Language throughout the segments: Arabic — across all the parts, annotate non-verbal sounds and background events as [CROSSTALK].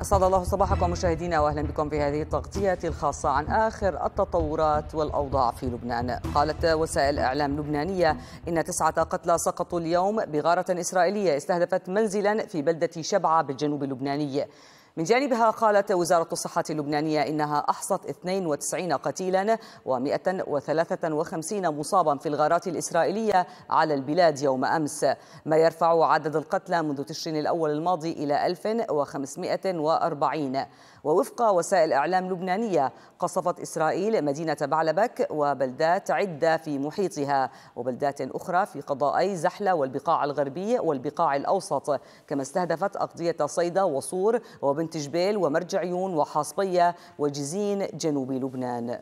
أسعد الله صباحكم مشاهدينا وأهلا بكم في هذه التغطية الخاصة عن آخر التطورات والأوضاع في لبنان. قالت وسائل إعلام لبنانية إن تسعة قتلى سقطوا اليوم بغارة إسرائيلية استهدفت منزلا في بلدة شبعة بالجنوب اللبناني. من جانبها قالت وزارة الصحة اللبنانية إنها أحصت 92 قتيلا و153 مصابا في الغارات الإسرائيلية على البلاد يوم أمس. ما يرفع عدد القتلى منذ تشرين الأول الماضي إلى 1540 ووفق وسائل إعلام لبنانية قصفت إسرائيل مدينة بعلبك وبلدات عدة في محيطها وبلدات أخرى في قضائي زحلة والبقاع الغربي والبقاع الأوسط. كما استهدفت أقضية صيدا وصور وبنت جبيل ومرجعيون وحاصبية وجزين جنوب لبنان.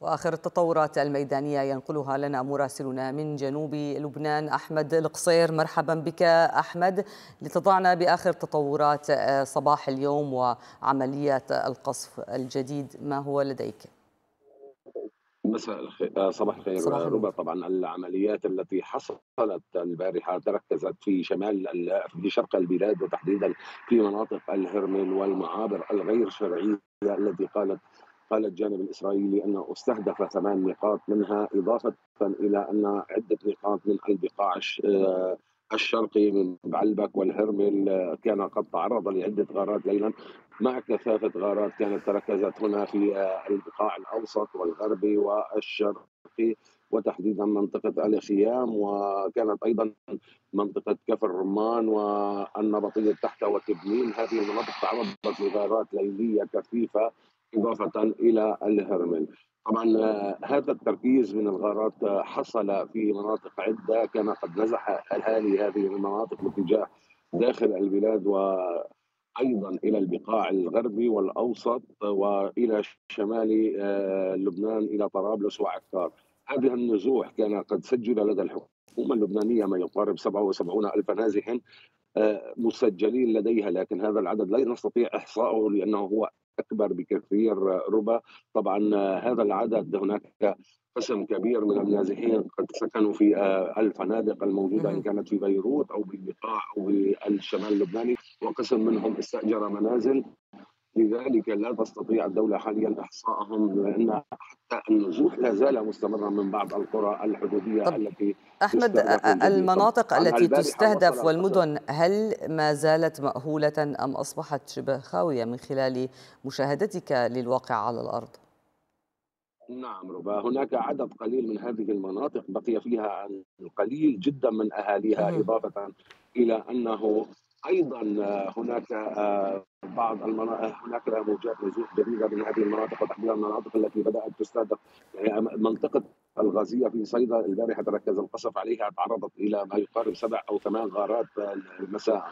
وآخر التطورات الميدانية ينقلها لنا مراسلنا من جنوب لبنان أحمد القصير. مرحبا بك أحمد. لتضعنا بآخر تطورات صباح اليوم وعمليات القصف الجديد. ما هو لديك؟ مساء الخير صباح الخير. صباح ربا طبعا العمليات التي حصلت البارحة تركزت في شمال في شرق البلاد وتحديدا في مناطق الهرمل والمعابر الغير شرعية التي قالت قال الجانب الإسرائيلي انه أستهدف ثمان نقاط منها إضافة إلى أن عدة نقاط من البقاع الشرقي من بعلبك والهرمل كان قد تعرض لعدة غارات ليلا. مع كثافه غارات كانت تركزت هنا في البقاع الأوسط والغربي والشرقي وتحديدا منطقة الخيام وكانت أيضا منطقة كفر الرمان والنبطيه تحت وتبنين. هذه المناطق تعرضت لغارات ليلية كثيفة إضافة إلى الهرمل طبعا هذا التركيز من الغارات حصل في مناطق عدة كان قد نزح أهالي هذه المناطق باتجاه داخل البلاد و أيضا إلى البقاع الغربي والأوسط وإلى شمال لبنان إلى طرابلس وعكار. هذه النزوح كان قد سجل لدى الحكومة اللبنانية ما يقارب 77 ألف نازح مسجلين لديها لكن هذا العدد لا نستطيع احصائه لأنه هو أكبر بكثير ربا. طبعا هذا العدد هناك قسم كبير من النازحين قد سكنوا في الفنادق الموجودة إن كانت في بيروت أو بالبقاع أو بالشمال اللبناني وقسم منهم استأجر منازل. لذلك لا تستطيع الدولة حاليا إحصائهم لأن حتى النزوح لا زال مستمرا من بعض القرى الحدودية طب التي أحمد المناطق التي تستهدف والمدن هل ما زالت مأهولة أم أصبحت شبه خاوية من خلال مشاهدتك للواقع على الأرض؟ نعم ربا. هناك عدد قليل من هذه المناطق بقي فيها القليل جدا من أهاليها إضافة إلى أنه أيضا هناك بعض المناطق هناك موجات نزوح جديدة من هذه المناطق وتحديدا المناطق التي بدأت تستهدف يعني منطقة الغازية في صيدا البارحة تركز القصف عليها تعرضت إلى ما يقارب سبع أو ثمان غارات مساء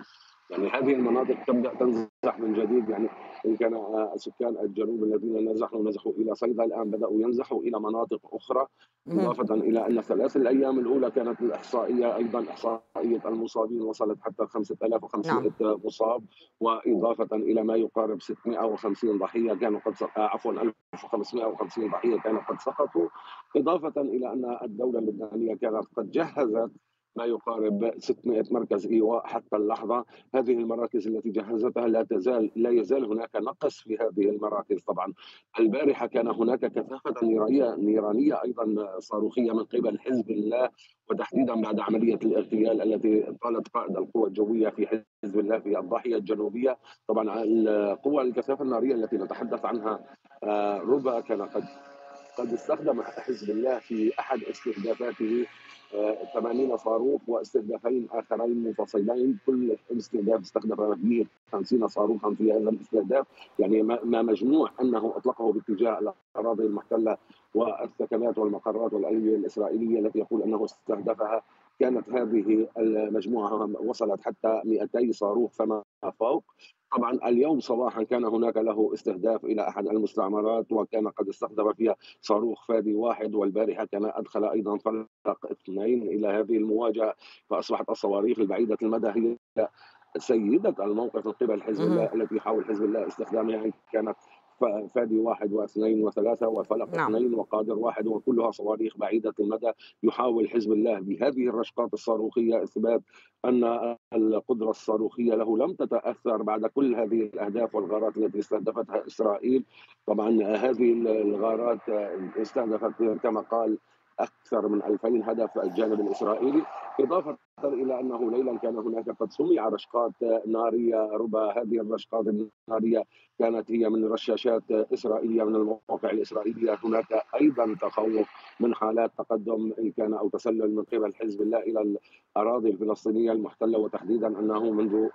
يعني هذه المناطق تبدا تنزح من جديد يعني إن كان سكان الجنوب الذين نزحوا نزحوا إلى صيدا الآن بدأوا ينزحوا إلى مناطق أخرى اضافه إلى أن ثلاث الأيام الأولى كانت الإحصائية أيضا إحصائية المصابين وصلت حتى 5500 نعم. مصاب وإضافة إلى ما يقارب 650 ضحية كانوا قد عفوا 1550 ضحية كانوا قد سقطوا إضافة إلى أن الدولة اللبنانية كانت قد جهزت ما يقارب 600 مركز ايواء حتى اللحظة، هذه المراكز التي جهزتها لا تزال لا يزال هناك نقص في هذه المراكز طبعا. البارحة كان هناك كثافة نيرانية نيرانية أيضا صاروخية من قبل حزب الله وتحديدا بعد عملية الاغتيال التي طالت قائد القوى الجوية في حزب الله في الضاحية الجنوبية، طبعا القوى الكثافة النارية التي نتحدث عنها آه، ربا كان قد قد استخدم حزب الله في أحد استهدافاته 80 صاروخ واستهدافين آخرين منفصلين. كل استهداف استخدم فيه 50 صاروخا في هذا الاستهداف. يعني ما مجموع أنه أطلقه باتجاه الأراضي المحتلة والسكنات والمقرات والأيدي الإسرائيلية التي يقول أنه استهدفها كانت هذه المجموعة وصلت حتى 200 صاروخ فما فوق. طبعا اليوم صباحا كان هناك له استهداف إلى أحد المستعمرات وكان قد استخدم فيها صاروخ فادي واحد والبارحة كان أدخل أيضا فرق اثنين إلى هذه المواجهة فأصبحت الصواريخ البعيدة المدى هي سيدة الموقف من قبل حزب الله التي يحاول حزب الله استخدامها كانت فادي واحد واثنين وثلاثة وفلق نعم. اثنين وقادر واحد وكلها صواريخ بعيدة المدى يحاول حزب الله بهذه الرشقات الصاروخية إثبات أن القدرة الصاروخية له لم تتأثر بعد كل هذه الأهداف والغارات التي استهدفتها إسرائيل طبعا هذه الغارات استهدفت كما قال أكثر من 2000 هدف الجانب الإسرائيلي إضافة إلى أنه ليلا كان هناك قد سمع رشقات نارية ربما هذه الرشقات النارية كانت هي من رشاشات إسرائيلية من المواقع الإسرائيلية. هناك أيضا تخوف من حالات تقدم إن كان أو تسلل من قبل حزب الله إلى الأراضي الفلسطينية المحتلة وتحديدا أنه منذ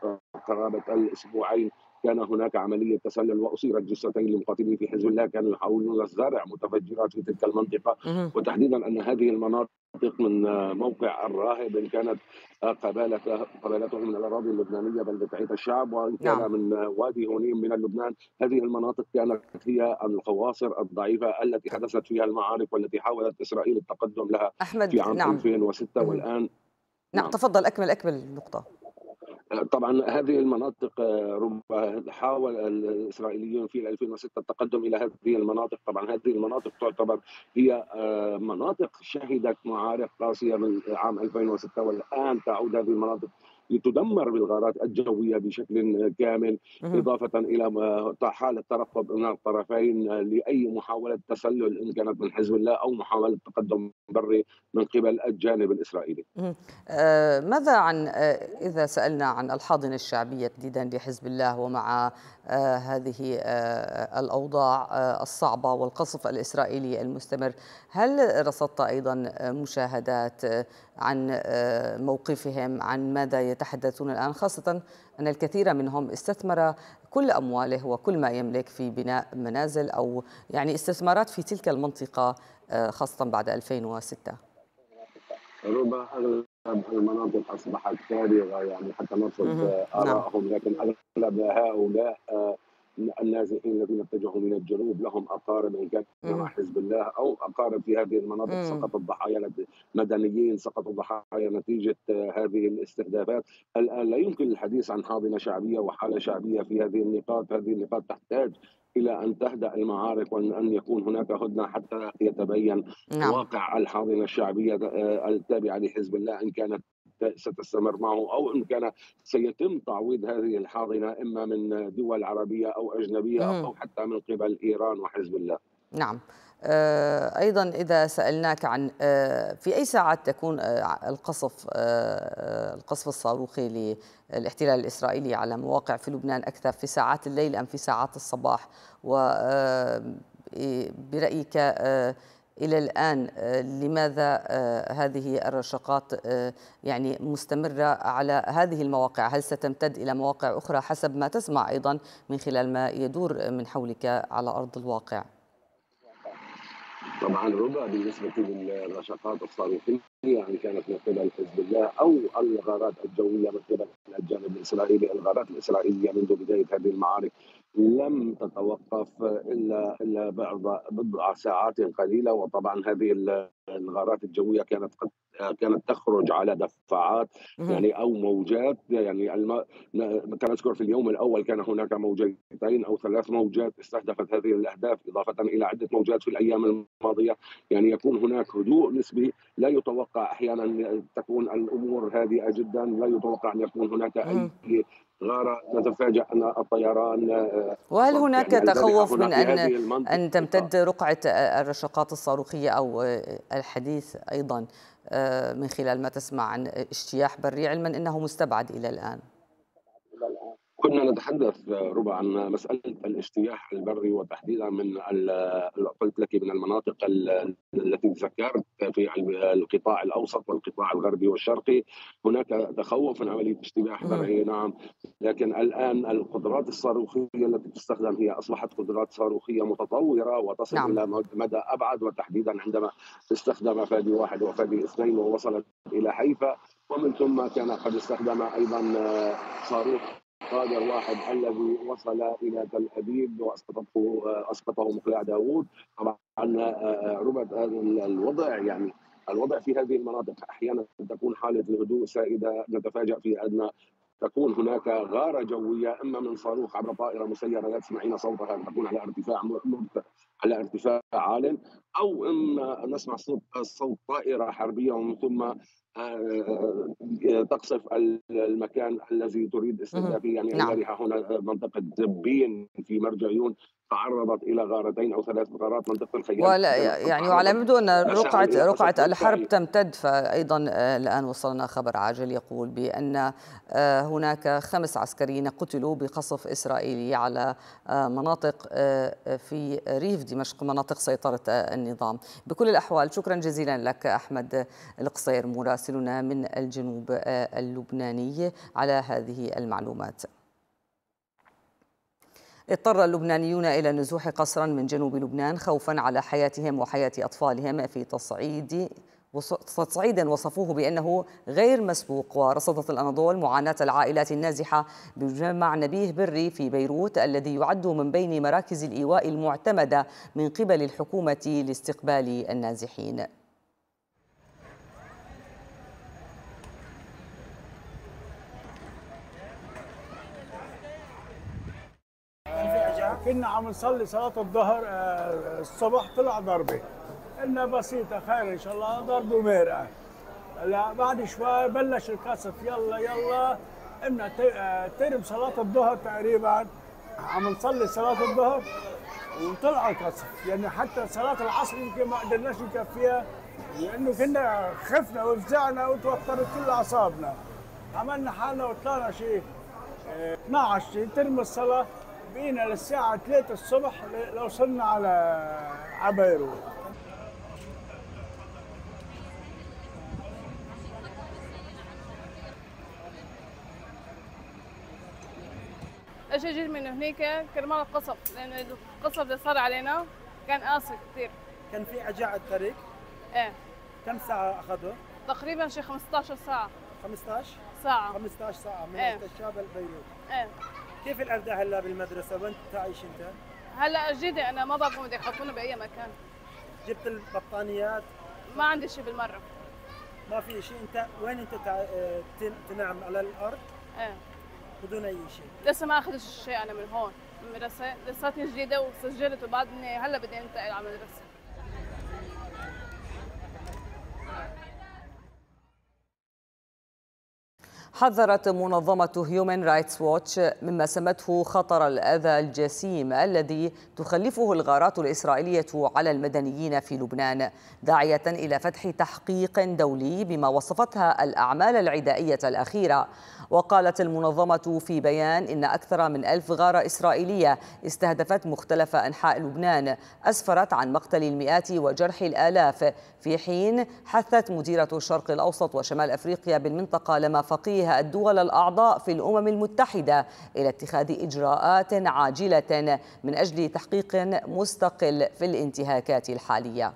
قرابة الأسبوعين كان هناك عملية تسلل وأصيبت جثتين لمقاتلين في حزب الله. كانوا يحاولون زرع متفجرات في تلك المنطقة. وتحديدا أن هذه المناطق من موقع الراهب إن كانت قبالة قبالته من الأراضي اللبنانية بل بتعيد الشعب. وإن كان نعم. من وادي هونيم من لبنان هذه المناطق كانت هي الخواصر الضعيفة التي حدثت فيها المعارك والتي حاولت إسرائيل التقدم لها أحمد في عام نعم. 2006 والآن. نعم, نعم. تفضل أكمل أكمل النقطة. طبعا هذه المناطق ربما حاول الإسرائيليون في 2006 التقدم إلى هذه المناطق. طبعا هذه المناطق تعتبر هي مناطق شهدت معارك قاسية من عام 2006 والآن تعود هذه المناطق لتدمر بالغارات الجوية بشكل كامل إضافة إلى حاله ترقب من الطرفين لأي محاولة تسلل إن كانت من حزب الله أو محاولة تقدم بري من قبل الجانب الإسرائيلي. آه ماذا عن آه إذا سألنا عن الحاضنة الشعبية تحديدا لحزب الله ومع هذه آه الأوضاع آه الصعبة والقصف الإسرائيلي المستمر، هل رصدت أيضا مشاهدات عن آه، موقفهم عن ماذا يتحدثون الآن؟ خاصة أن الكثير منهم استثمر كل أمواله وكل ما يملك في بناء منازل أو يعني استثمارات في تلك المنطقة آه، خاصة بعد 2006 ربما المناطق أصبحت فارغة يعني حتى نرصد آرائهم لكن أغلب هؤلاء النازحين الذين اتجهوا من الجنوب لهم أقارب إن كان مع حزب الله أو أقارب في هذه المناطق مم. سقط الضحايا مدنيين سقطوا ضحايا نتيجة هذه الاستهدافات. الآن لا يمكن الحديث عن حاضنة شعبية وحالة شعبية في هذه النقاط. هذه النقاط تحتاج إلى أن تهدأ المعارك وأن أن يكون هناك هدنة حتى يتبين نعم. واقع الحاضنة الشعبية التابعة لحزب الله إن كانت ستستمر معه أو إن كان سيتم تعويض هذه الحاضنة إما من دول عربية أو أجنبية. أو حتى من قبل إيران وحزب الله. نعم. آه، أيضا إذا سألناك عن آه، في أي ساعات تكون آه، القصف القصف الصاروخي للاحتلال الإسرائيلي على مواقع في لبنان أكثر في ساعات الليل أم في ساعات الصباح؟ وبرايك إلى الآن لماذا هذه الرشقات يعني مستمرة على هذه المواقع؟ هل ستمتد إلى مواقع أخرى حسب ما تسمع أيضا من خلال ما يدور من حولك على أرض الواقع؟ طبعا ربع بالنسبة للرشقات الصاروخية يعني كانت من قبل حزب الله أو الغارات الجوية من قبل الجانب الإسرائيلي الغارات الإسرائيلية منذ بداية هذه المعارك. لم تتوقف إلا إلا بعد بضع ساعات قليلة. وطبعا هذه الغارات الجوية كانت قد كانت تخرج على دفعات يعني أو موجات. يعني الم... تذكر في اليوم الأول كان هناك موجتين أو ثلاث موجات استهدفت هذه الأهداف إضافة إلى عدة موجات في الأيام الماضية. يعني يكون هناك هدوء نسبي. لا يتوقع أحيانا تكون الأمور هادئة جدا. لا يتوقع أن يكون هناك أي غارة نتفاجأ أن الطيران آه، وهل هناك يعني تخوف من أن أن تمتد رقعة الرشقات الصاروخية أو الحديث أيضا آه، من خلال ما تسمع عن اجتياح بري علما أنه مستبعد إلى الآن؟ كنا نتحدث ربع عن مسألة الاجتياح البري وتحديدا من قلت لك من المناطق التي ذكرت في القطاع الأوسط والقطاع الغربي والشرقي. هناك تخوف من عملية اجتياح بري نعم. لكن الآن القدرات الصاروخية التي تستخدم هي أصبحت قدرات صاروخية متطورة وتصل نعم. إلى مدى أبعد وتحديدا عندما استخدم فادي واحد وفادي اثنين ووصلت إلى حيفا. ومن ثم كان قد استخدم أيضا صاروخ قادر واحد الذي وصل إلى تل أبيب واسقطته أسقطه مقلاع داوود. طبعا ربط الوضع يعني الوضع في هذه المناطق أحيانا تكون حالة الهدوء سائدة نتفاجأ في أن تكون هناك غارة جوية. إما من صاروخ عبر طائرة مسيرة يسمعين صوتها تكون على ارتفاع على ارتفاع عال أو إما نسمع صوت صوت طائرة حربية ومن ثم آه، تقصف المكان الذي تريد استهدافه. يعني نعم. البارحه هنا منطقة زبين في مرجعيون تعرضت إلى غارتين أو ثلاث غارات. منطقة الخيال ولا يعني وعلى ما يبدو ان رقعه رقعة الحرب تمتد. فايضا آه، الآن وصلنا خبر عاجل يقول بأن آه، هناك خمس عسكريين قتلوا بقصف إسرائيلي على مناطق في ريف دمشق مناطق سيطرة النظام. بكل الأحوال شكرا جزيلا لك أحمد القصير مراسل مراسلنا من الجنوب اللبناني على هذه المعلومات. اضطر اللبنانيون إلى النزوح قسرا من جنوب لبنان خوفا على حياتهم وحياة أطفالهم في تصعيد تصعيدا وصفوه بأنه غير مسبوق ورصدت الأناضول معاناة العائلات النازحة بمجمع نبيه بري في بيروت الذي يعد من بين مراكز الإيواء المعتمدة من قبل الحكومة لاستقبال النازحين. كنا عم نصلي صلاة الظهر آه، الصبح طلع ضربة. قلنا بسيطة خير إن شاء الله ضرب ومرقة لا بعد شوي بلش القصف يلا يلا. قمنا آه، ترم صلاة الظهر تقريبا. عم نصلي صلاة الظهر وطلع القصف يعني حتى صلاة العصر يمكن ما قدرناش نكفيها لأنه كنا خفنا وفزعنا وتوترت كل أعصابنا. عملنا حالنا وطلعنا شيء 12 ترم الصلاة. بقينا للساعة 3 الصبح لو وصلنا على عبيرو اجى جيت من هنيك كرمال القصف لأن القصف اللي صار علينا كان قاسي كثير كان في عجاء الطريق؟ إيه. كم ساعة أخذوا؟ تقريبا شي 15 ساعة. 15 ساعة. 15 ساعة من إيه. الشاب البيروت. إيه. كيف الأرداء هلا بالمدرسة؟ وين تعيش أنت؟ هلا جدي أنا ما بعرف بدي يحطوني بأي مكان. جبت البطانيات؟ ما عندي شيء بالمرة. ما في شيء أنت وين أنت تع... تن- تنام؟ على الأرض؟ إيه. بدون أي شيء لسه ما اخذت شيء أنا من هون. من المدرسة لساتني جديدة وسجلت وبعدني هلا بدي أنتقل على المدرسة. حذرت منظمة هيومن رايتس ووتش مما سمته خطر الأذى الجسيم الذي تخلفه الغارات الإسرائيلية على المدنيين في لبنان داعية إلى فتح تحقيق دولي بما وصفتها الأعمال العدائية الأخيرة. وقالت المنظمة في بيان إن أكثر من ألف غارة إسرائيلية استهدفت مختلف أنحاء لبنان أسفرت عن مقتل المئات وجرح الآلاف. في حين حثت مديرة الشرق الأوسط وشمال أفريقيا بالمنطقة لما فقيه الدول الأعضاء في الأمم المتحدة إلى اتخاذ إجراءات عاجلة من أجل تحقيق مستقل في الانتهاكات الحالية.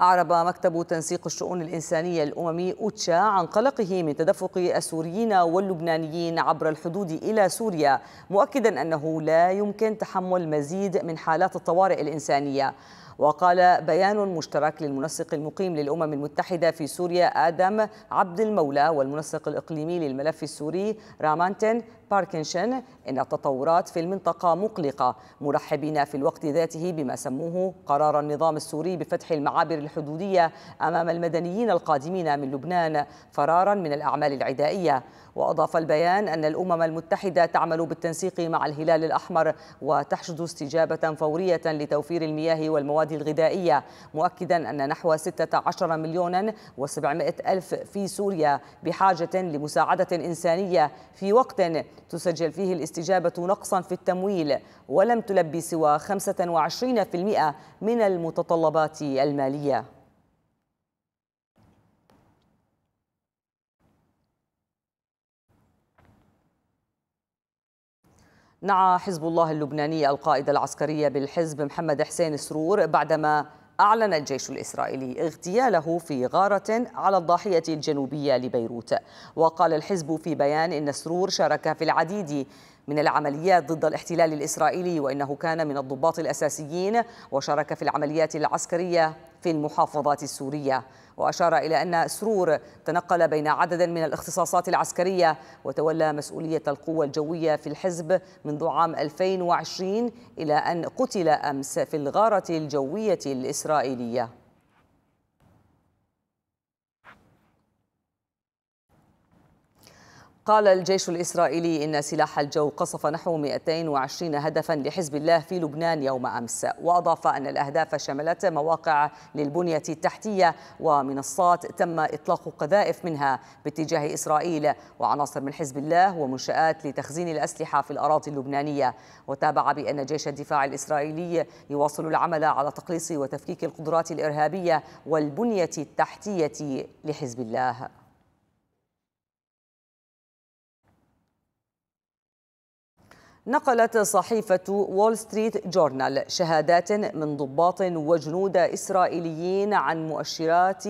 أعرب مكتب تنسيق الشؤون الإنسانية الأممي أوتشا عن قلقه من تدفق السوريين واللبنانيين عبر الحدود إلى سوريا مؤكدا أنه لا يمكن تحمل مزيد من حالات الطوارئ الإنسانية. وقال بيان مشترك للمنسق المقيم للأمم المتحدة في سوريا آدم عبد المولى والمنسق الإقليمي للملف السوري راماناثان بالاكريشنان إن التطورات في المنطقة مقلقة. مرحبين في الوقت ذاته بما سموه قرار النظام السوري بفتح المعابر الحدودية أمام المدنيين القادمين من لبنان فرارا من الأعمال العدائية. وأضاف البيان أن الأمم المتحدة تعمل بالتنسيق مع الهلال الأحمر وتحشد استجابة فورية لتوفير المياه والمواد الغذائية مؤكدا أن نحو 16 مليون و700 ألف في سوريا بحاجة لمساعدة إنسانية في وقت تسجل فيه الاستجابة نقصا في التمويل ولم تلبي سوى 25% من المتطلبات المالية. نعى حزب الله اللبناني القائد العسكري بالحزب محمد حسين سرور بعدما أعلن الجيش الإسرائيلي اغتياله في غارة على الضاحية الجنوبية لبيروت. وقال الحزب في بيان إن سرور شارك في العديد من العمليات ضد الاحتلال الإسرائيلي وإنه كان من الضباط الأساسيين وشارك في العمليات العسكرية في المحافظات السورية. وأشار إلى أن سرور تنقل بين عدد من الاختصاصات العسكرية وتولى مسؤولية القوة الجوية في الحزب منذ عام 2020 إلى أن قتل أمس في الغارة الجوية الإسرائيلية. قال الجيش الإسرائيلي إن سلاح الجو قصف نحو 220 هدفا لحزب الله في لبنان يوم أمس وأضاف أن الأهداف شملت مواقع للبنية التحتية ومنصات تم إطلاق قذائف منها باتجاه إسرائيل وعناصر من حزب الله ومنشآت لتخزين الأسلحة في الأراضي اللبنانية. وتابع بأن جيش الدفاع الإسرائيلي يواصل العمل على تقليص وتفكيك القدرات الإرهابية والبنية التحتية لحزب الله. نقلت صحيفة وول ستريت جورنال شهادات من ضباط وجنود إسرائيليين عن مؤشرات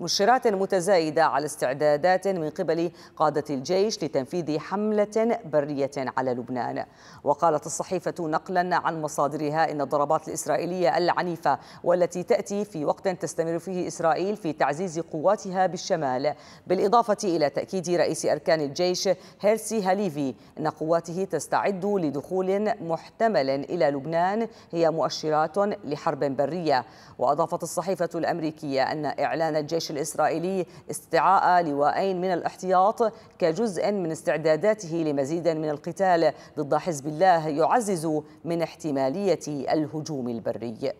مؤشرات متزايدة على استعدادات من قبل قادة الجيش لتنفيذ حملة برية على لبنان. وقالت الصحيفة نقلا عن مصادرها إن الضربات الإسرائيلية العنيفة والتي تأتي في وقت تستمر فيه إسرائيل في تعزيز قواتها بالشمال بالإضافة إلى تأكيد رئيس أركان الجيش هيرسي هاليفي أن قواته تستعد لدخول محتمل إلى لبنان هي مؤشرات لحرب برية. وأضافت الصحيفة الأمريكية أن إعلان الجيش الإسرائيلي استدعاء لواءين من الاحتياط كجزء من استعداداته لمزيد من القتال ضد حزب الله يعزز من احتمالية الهجوم البري.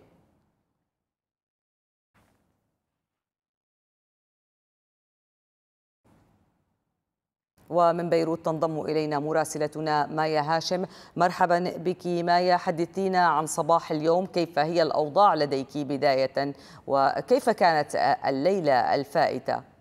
ومن بيروت تنضم إلينا مراسلتنا مايا هاشم. مرحبا بك مايا. حدثينا عن صباح اليوم. كيف هي الأوضاع لديك بداية؟ وكيف كانت الليلة الفائتة؟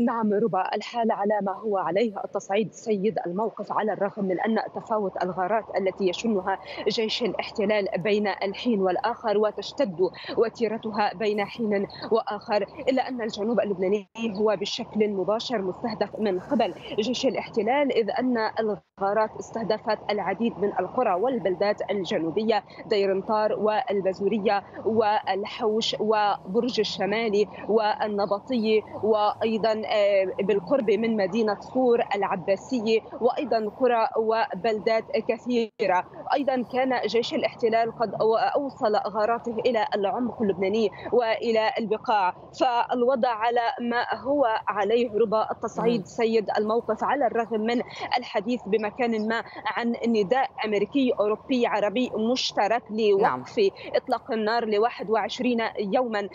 نعم ربا الحال على ما هو عليه التصعيد سيد الموقف على الرغم من أن تفاوت الغارات التي يشنها جيش الاحتلال بين الحين والآخر وتشتد وتيرتها بين حين وآخر إلا أن الجنوب اللبناني هو بشكل مباشر مستهدف من قبل جيش الاحتلال إذ أن الغارات استهدفت العديد من القرى والبلدات الجنوبية ديرنطار والبزورية والحوش وبرج الشمالي والنبطي وأيضا آه، بالقرب من مدينة صور العباسية وأيضا قرى وبلدات كثيرة. أيضا كان جيش الاحتلال قد أوصل غاراته إلى العمق اللبناني وإلى البقاع. فالوضع على ما هو عليه ربا التصعيد سيد الموقف على الرغم من الحديث بمكان ما عن نداء أمريكي أوروبي عربي مشترك لوقف نعم. إطلاق النار ل 21 يوما.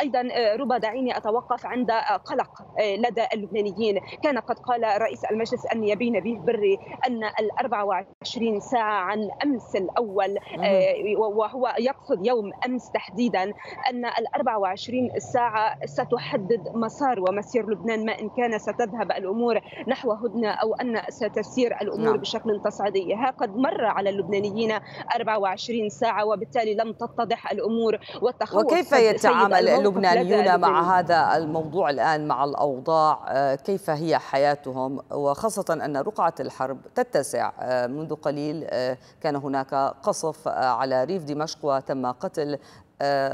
أيضا آه، ربا دعيني أتوقف عند قلق. لدى اللبنانيين. كان قد قال رئيس المجلس النيابي نبيه بري أن ال 24 ساعة عن أمس الأول آه، وهو يقصد يوم أمس تحديدا أن ال 24 ساعة ستحدد مسار ومسير لبنان ما إن كان ستذهب الأمور نحو هدنة أو أن ستسير الأمور نعم. بشكل تصعيدي ها قد مر على اللبنانيين 24 ساعة وبالتالي لم تتضح الأمور والتخوف وكيف يتعامل اللبنانيون مع هذا الموضوع الآن مع الأوضاع آه، كيف هي حياتهم وخاصة أن رقعة الحرب تتسع آه، منذ قليل آه، كان هناك قصف على ريف دمشق وتم قتل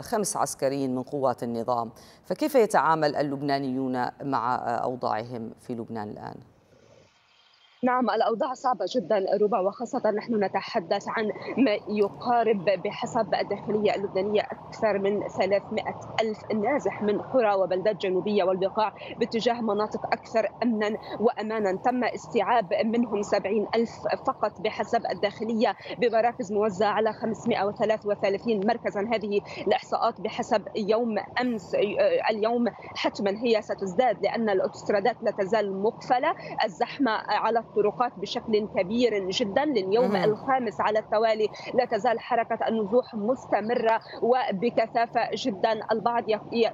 خمس عسكريين من قوات النظام فكيف يتعامل اللبنانيون مع أوضاعهم في لبنان الآن؟ نعم الأوضاع صعبة جدا ربع وخاصة نحن نتحدث عن ما يقارب بحسب الداخلية اللبنانية أكثر من 300 ألف نازح من قرى وبلدات جنوبية والبقاع باتجاه مناطق أكثر أمنا وأمانا. تم استيعاب منهم 70 ألف فقط بحسب الداخلية بمراكز موزعة على 533 مركزا. هذه الإحصاءات بحسب يوم أمس اليوم حتما هي ستزداد لأن الأوتوسترادات لا تزال مقفلة. الزحمة على الطرقات بشكل كبير جدا لليوم. الخامس على التوالي. لا تزال حركة النزوح مستمرة وبكثافة جدا. البعض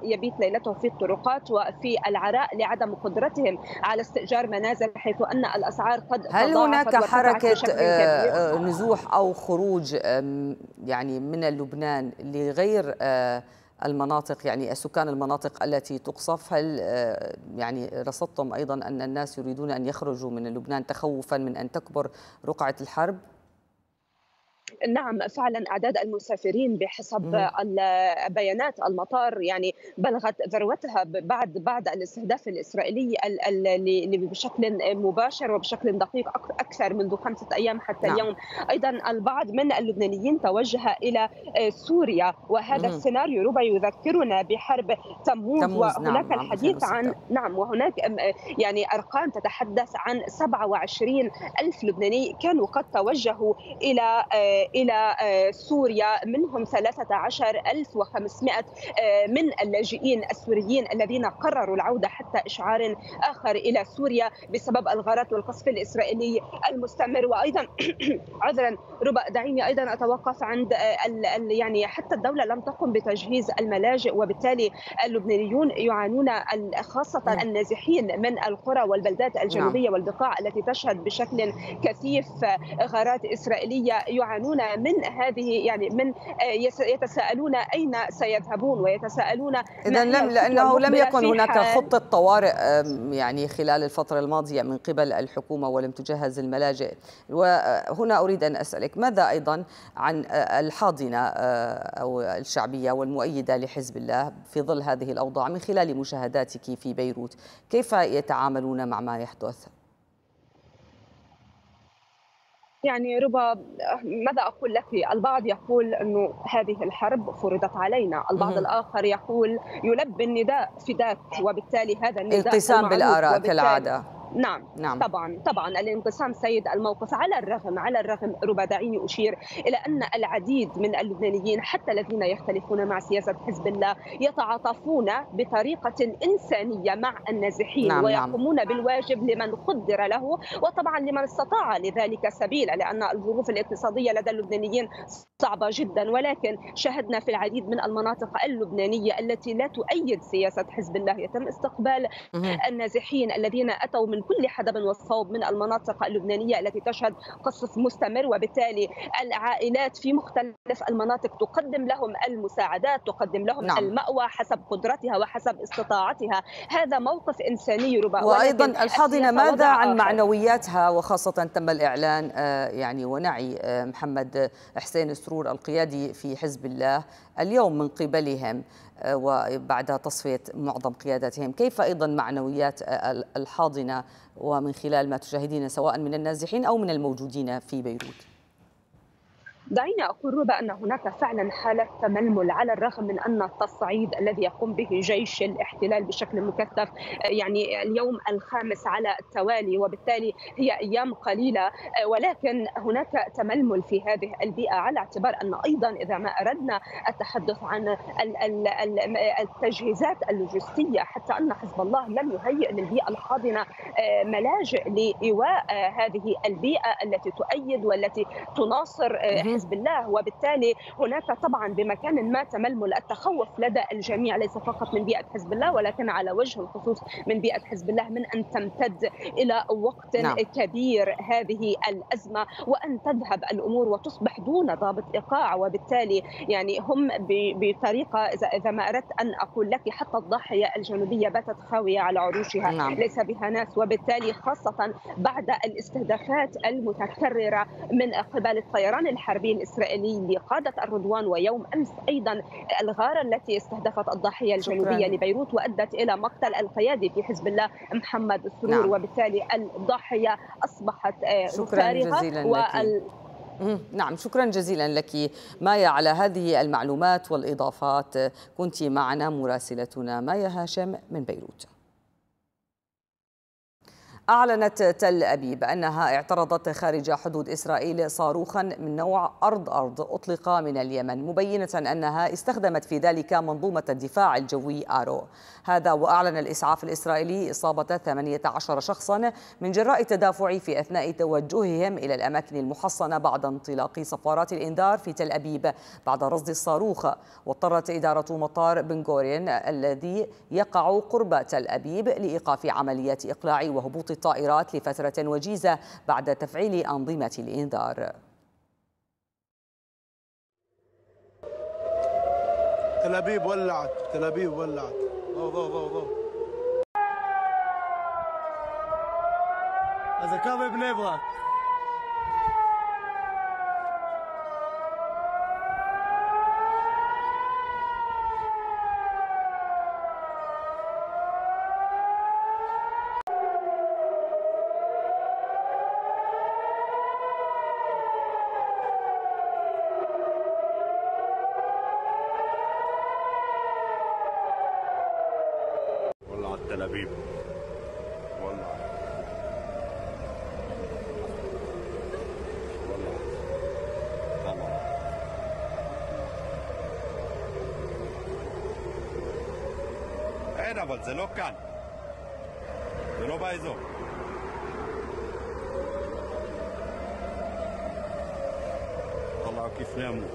يبيت ليلته في الطرقات وفي العراء لعدم قدرتهم على استئجار منازل حيث أن الأسعار قد هل هناك حركة آه، نزوح أو خروج يعني من لبنان لغير آه، المناطق يعني سكان المناطق التي تقصف هل آه، يعني رصدتم أيضا أن الناس يريدون أن يخرجوا من لبنان تخوفا من أن تكبر رقعة الحرب؟ نعم فعلا أعداد المسافرين بحسب بيانات المطار يعني بلغت ذروتها بعد بعد الاستهداف الإسرائيلي بشكل مباشر وبشكل دقيق أكثر منذ خمسة أيام حتى نعم. اليوم أيضا البعض من اللبنانيين توجه إلى آه، سوريا وهذا مم. السيناريو ربما يذكرنا بحرب تموز, تموز وهناك نعم. الحديث عن نعم وهناك يعني أرقام تتحدث عن 27 ألف لبناني كانوا قد توجهوا إلى آه، إلى آه، سوريا منهم 13500 آه، من اللاجئين السوريين الذين قرروا العودة حتى إشعار آخر إلى سوريا بسبب الغارات والقصف الإسرائيلي المستمر وأيضا [CLEARS THROAT] عذرا ربا دعيني أيضا أتوقف عند آه، يعني حتى الدولة لم تقم بتجهيز الملاجئ وبالتالي اللبنانيون يعانون خاصة نعم. النازحين من القرى والبلدات الجنوبية نعم. والبقاع التي تشهد بشكل كثيف غارات إسرائيلية يعانون يعانون من هذه يعني من آه، يتساءلون أين سيذهبون ويتساءلون اذا لم لأنه لم يكن هناك خطة طوارئ يعني خلال الفترة الماضية من قبل الحكومة ولم تجهز الملاجئ. وهنا أريد أن أسألك ماذا أيضا عن آه، الحاضنة آه، أو الشعبية والمؤيدة لحزب الله في ظل هذه الأوضاع من خلال مشاهداتك في بيروت؟ كيف يتعاملون مع ما يحدث؟ يعني ربا ماذا أقول لك؟ البعض يقول إنه هذه الحرب فرضت علينا. البعض الآخر يقول يلبي النداء فداك وبالتالي هذا النداء التزام بالآراء كالعاده نعم, نعم طبعا طبعا الانقسام سيد الموقف على الرغم على الرغم ربما دعيني أشير إلى أن العديد من اللبنانيين حتى الذين يختلفون مع سياسة حزب الله يتعاطفون بطريقة إنسانية مع النازحين نعم, نعم. ويقومون نعم. بالواجب لمن قدر له وطبعا لمن استطاع لذلك سبيلا لأن الظروف الاقتصادية لدى اللبنانيين صعبة جدا ولكن شهدنا في العديد من المناطق اللبنانية التي لا تؤيد سياسة حزب الله يتم استقبال النازحين الذين أتوا من كل حدب وصوب من المناطق اللبنانية التي تشهد قصف مستمر وبالتالي العائلات في مختلف المناطق تقدم لهم المساعدات تقدم لهم نعم. المأوى حسب قدرتها وحسب استطاعتها. هذا موقف إنساني ربما. وأيضا الحاضنة ماذا عن معنوياتها؟ وخاصة تم الإعلان آه، يعني ونعي آه، محمد حسين سرور القيادي في حزب الله. اليوم من قبلهم آه، وبعد تصفية معظم قياداتهم. كيف أيضا معنويات الحاضنة ومن خلال ما تشاهدين سواء من النازحين أو من الموجودين في بيروت؟ دعيني أقول ربا أن هناك فعلا حالة تململ على الرغم من أن التصعيد الذي يقوم به جيش الاحتلال بشكل مكثف يعني اليوم الخامس على التوالي وبالتالي هي أيام قليلة. ولكن هناك تململ في هذه البيئة على اعتبار أن أيضا إذا ما أردنا التحدث عن التجهيزات اللوجستية حتى أن حزب الله لم يهيئ للبيئة الحاضنة ملاجئ لإيواء هذه البيئة التي تؤيد والتي تناصر حزب الله وبالتالي هناك طبعا بمكان ما تململ التخوف لدى الجميع ليس فقط من بيئة حزب الله ولكن على وجه الخصوص من بيئة حزب الله من أن تمتد إلى وقت نعم. كبير هذه الأزمة وأن تذهب الأمور وتصبح دون ضابط إيقاع وبالتالي يعني هم بطريقة اذا إذا ما أردت أن أقول لك حتى الضاحية الجنوبية باتت خاوية على عروشها نعم. ليس بها ناس وبالتالي خاصة بعد الاستهدافات المتكررة من قبل الطيران الحربي الحربي الإسرائيلي لقادة الرضوان ويوم أمس أيضا الغارة التي استهدفت الضاحية الجنوبية شكرا. لبيروت وأدت إلى مقتل القيادي في حزب الله محمد السرور نعم. وبالتالي الضاحية أصبحت آه، شكرا جزيلا وال... لك. نعم شكرا جزيلا لك مايا على هذه المعلومات والإضافات كنت معنا مراسلتنا مايا هاشم من بيروت أعلنت تل أبيب أنها اعترضت خارج حدود إسرائيل صاروخا من نوع أرض أرض أطلق من اليمن مبينة أنها استخدمت في ذلك منظومة الدفاع الجوي آرو. هذا وأعلن الإسعاف الإسرائيلي إصابة 18 شخصا من جراء التدافع في أثناء توجههم إلى الأماكن المحصنة بعد انطلاق صفارات الإنذار في تل أبيب بعد رصد الصاروخ. واضطرت إدارة مطار بنغورين الذي يقع قرب تل أبيب لإيقاف عمليات إقلاع وهبوط الطائرات لفترة وجيزة بعد تفعيل أنظمة الإنذار. تل أبيب ولعت تل أبيب ولعت. ضو ضو ضو ضو. هذا كافي بني برك אבל זה לא כאן. זה לא באזור. طلعوا كيف ناموا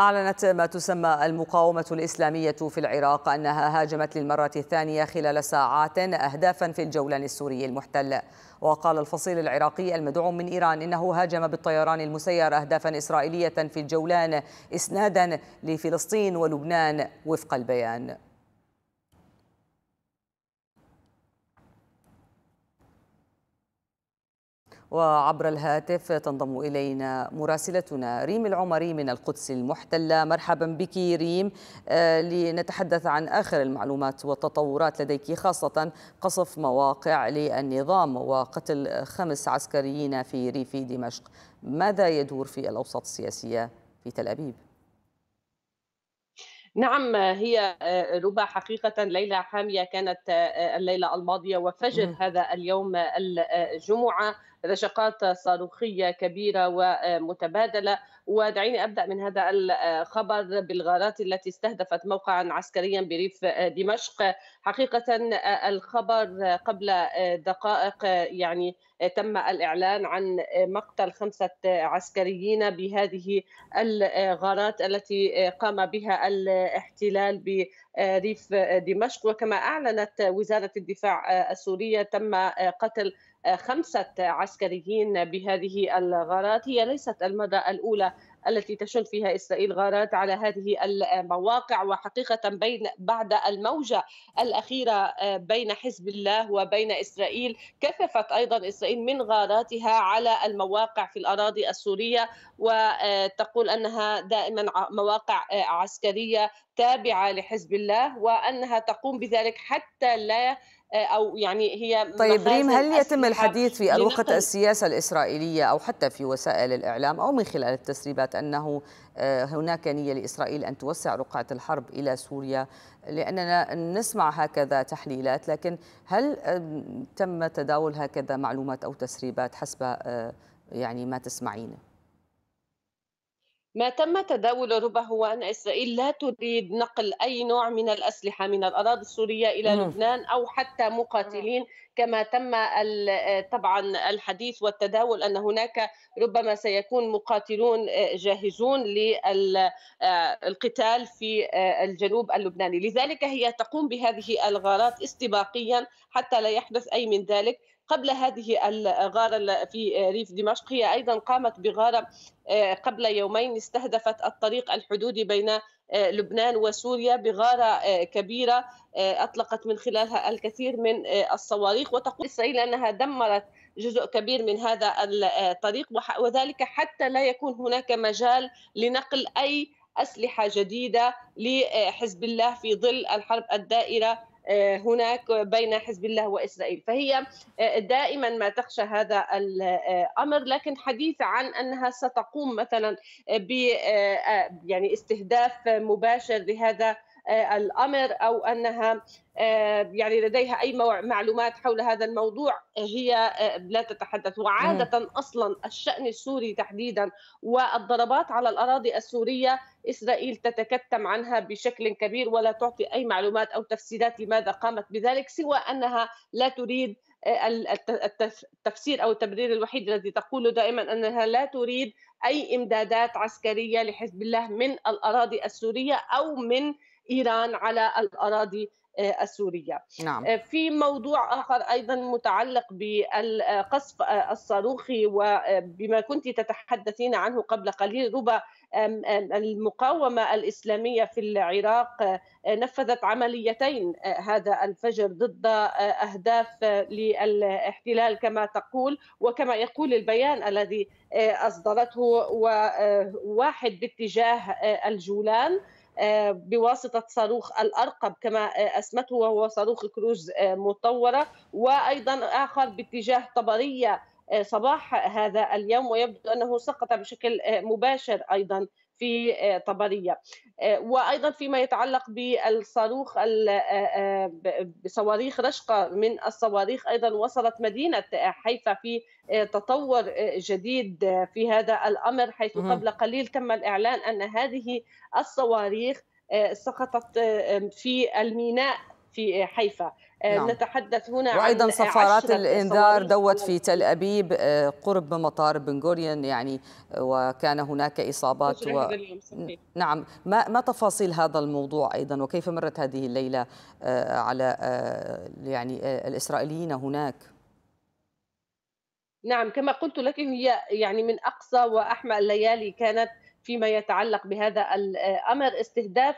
أعلنت ما تسمى المقاومة الإسلامية في العراق أنها هاجمت للمرة الثانية خلال ساعات أهدافا في الجولان السوري المحتل. وقال الفصيل العراقي المدعوم من إيران إنه هاجم بالطيران المسير أهدافا إسرائيلية في الجولان إسنادا لفلسطين ولبنان وفق البيان. وعبر الهاتف تنضم إلينا مراسلتنا ريم العمري من القدس المحتلة. مرحبا بك ريم. آه، لنتحدث عن آخر المعلومات والتطورات لديك خاصة قصف مواقع للنظام وقتل خمس عسكريين في ريف دمشق. ماذا يدور في الأوساط السياسية في تل أبيب؟ نعم هي آه، ربا حقيقة. ليلة حامية كانت آه، الليلة الماضية وفجر هذا اليوم الجمعة. رشقات صاروخية كبيرة ومتبادلة. ودعيني أبدأ من هذا الخبر بالغارات التي استهدفت موقعا عسكريا بريف دمشق. حقيقة الخبر قبل دقائق يعني تم الإعلان عن مقتل خمسة عسكريين بهذه الغارات التي قام بها الاحتلال بريف دمشق. وكما أعلنت وزارة الدفاع السورية تم قتل خمسة عسكريين بهذه الغارات. هي ليست المرة الأولى التي تشن فيها إسرائيل غارات على هذه المواقع وحقيقة بين بعد الموجة الأخيرة آه، بين حزب الله وبين إسرائيل كثفت أيضا إسرائيل من غاراتها على المواقع في الأراضي السورية. وتقول أنها دائما مواقع آه، عسكرية تابعة لحزب الله وأنها تقوم بذلك حتى لا آه، أو يعني هي طيب ريم هل يتم الحديث في أروقة السياسة الإسرائيلية أو حتى في وسائل الإعلام أو من خلال التسريبات أنه آه، هناك نية لإسرائيل أن توسع رقعة الحرب إلى سوريا؟ لأننا نسمع هكذا تحليلات لكن هل تم تداول هكذا معلومات أو تسريبات حسب آه، يعني ما تسمعينه؟ ما تم تداول ربه هو أن إسرائيل لا تريد نقل أي نوع من الأسلحة من الأراضي السورية إلى مم. لبنان أو حتى مقاتلين كما تم طبعا الحديث والتداول أن هناك ربما سيكون مقاتلون جاهزون للقتال في الجنوب اللبناني. لذلك هي تقوم بهذه الغارات استباقيا حتى لا يحدث أي من ذلك. قبل هذه الغارة في ريف دمشق هي أيضا قامت بغارة آه، قبل يومين استهدفت الطريق الحدودي بين آه، لبنان وسوريا بغارة آه، كبيرة أطلقت من خلالها الكثير من الصواريخ وتقول إسرائيل أنها دمرت جزء كبير من هذا الطريق وذلك حتى لا يكون هناك مجال لنقل أي أسلحة جديدة لحزب الله في ظل الحرب الدائرة هناك بين حزب الله وإسرائيل. فهي آه، دائما ما تخشى هذا الأمر لكن حديث عن أنها ستقوم مثلا ب آه، يعني استهداف مباشر لهذا الأمر أو أنها يعني لديها أي معلومات حول هذا الموضوع هي لا تتحدث. وعادة أصلا الشأن السوري تحديدا والضربات على الأراضي السورية إسرائيل تتكتم عنها بشكل كبير ولا تعطي أي معلومات أو تفسيرات لماذا قامت بذلك سوى أنها لا تريد التفسير أو التبرير الوحيد الذي تقوله دائما أنها لا تريد أي إمدادات عسكرية لحزب الله من الأراضي السورية أو من إيران على الأراضي آه، السورية نعم. آه، في موضوع آخر أيضا متعلق بالقصف آه، الصاروخي وبما كنت تتحدثين عنه قبل قليل ربما المقاومة الإسلامية في العراق نفذت عمليتين هذا الفجر ضد أهداف للاحتلال كما تقول وكما يقول البيان الذي أصدرته واحد باتجاه الجولان بواسطة صاروخ الأرقب كما آه، أسمته وهو صاروخ كروز آه، مطورة. وأيضا آخر باتجاه طبرية صباح هذا اليوم ويبدو أنه سقط بشكل مباشر أيضا. في طبرية. وأيضا فيما يتعلق بالصاروخ بصواريخ رشقة من الصواريخ أيضا وصلت مدينة حيفا في تطور جديد في هذا الأمر حيث قبل قليل تم الإعلان أن هذه الصواريخ سقطت في الميناء. في حيفا. آه، نعم. نتحدث هنا وأيضا عن صفارات الإنذار دوت في تل أبيب آه، قرب مطار بن غوريون يعني وكان هناك إصابات و... نعم. ما, ما تفاصيل هذا الموضوع أيضا؟ وكيف مرت هذه الليلة آه، على يعني الإسرائيليين هناك؟ نعم كما قلت لك هي يعني من أقصى وأحمى الليالي كانت فيما يتعلق بهذا الأمر استهداف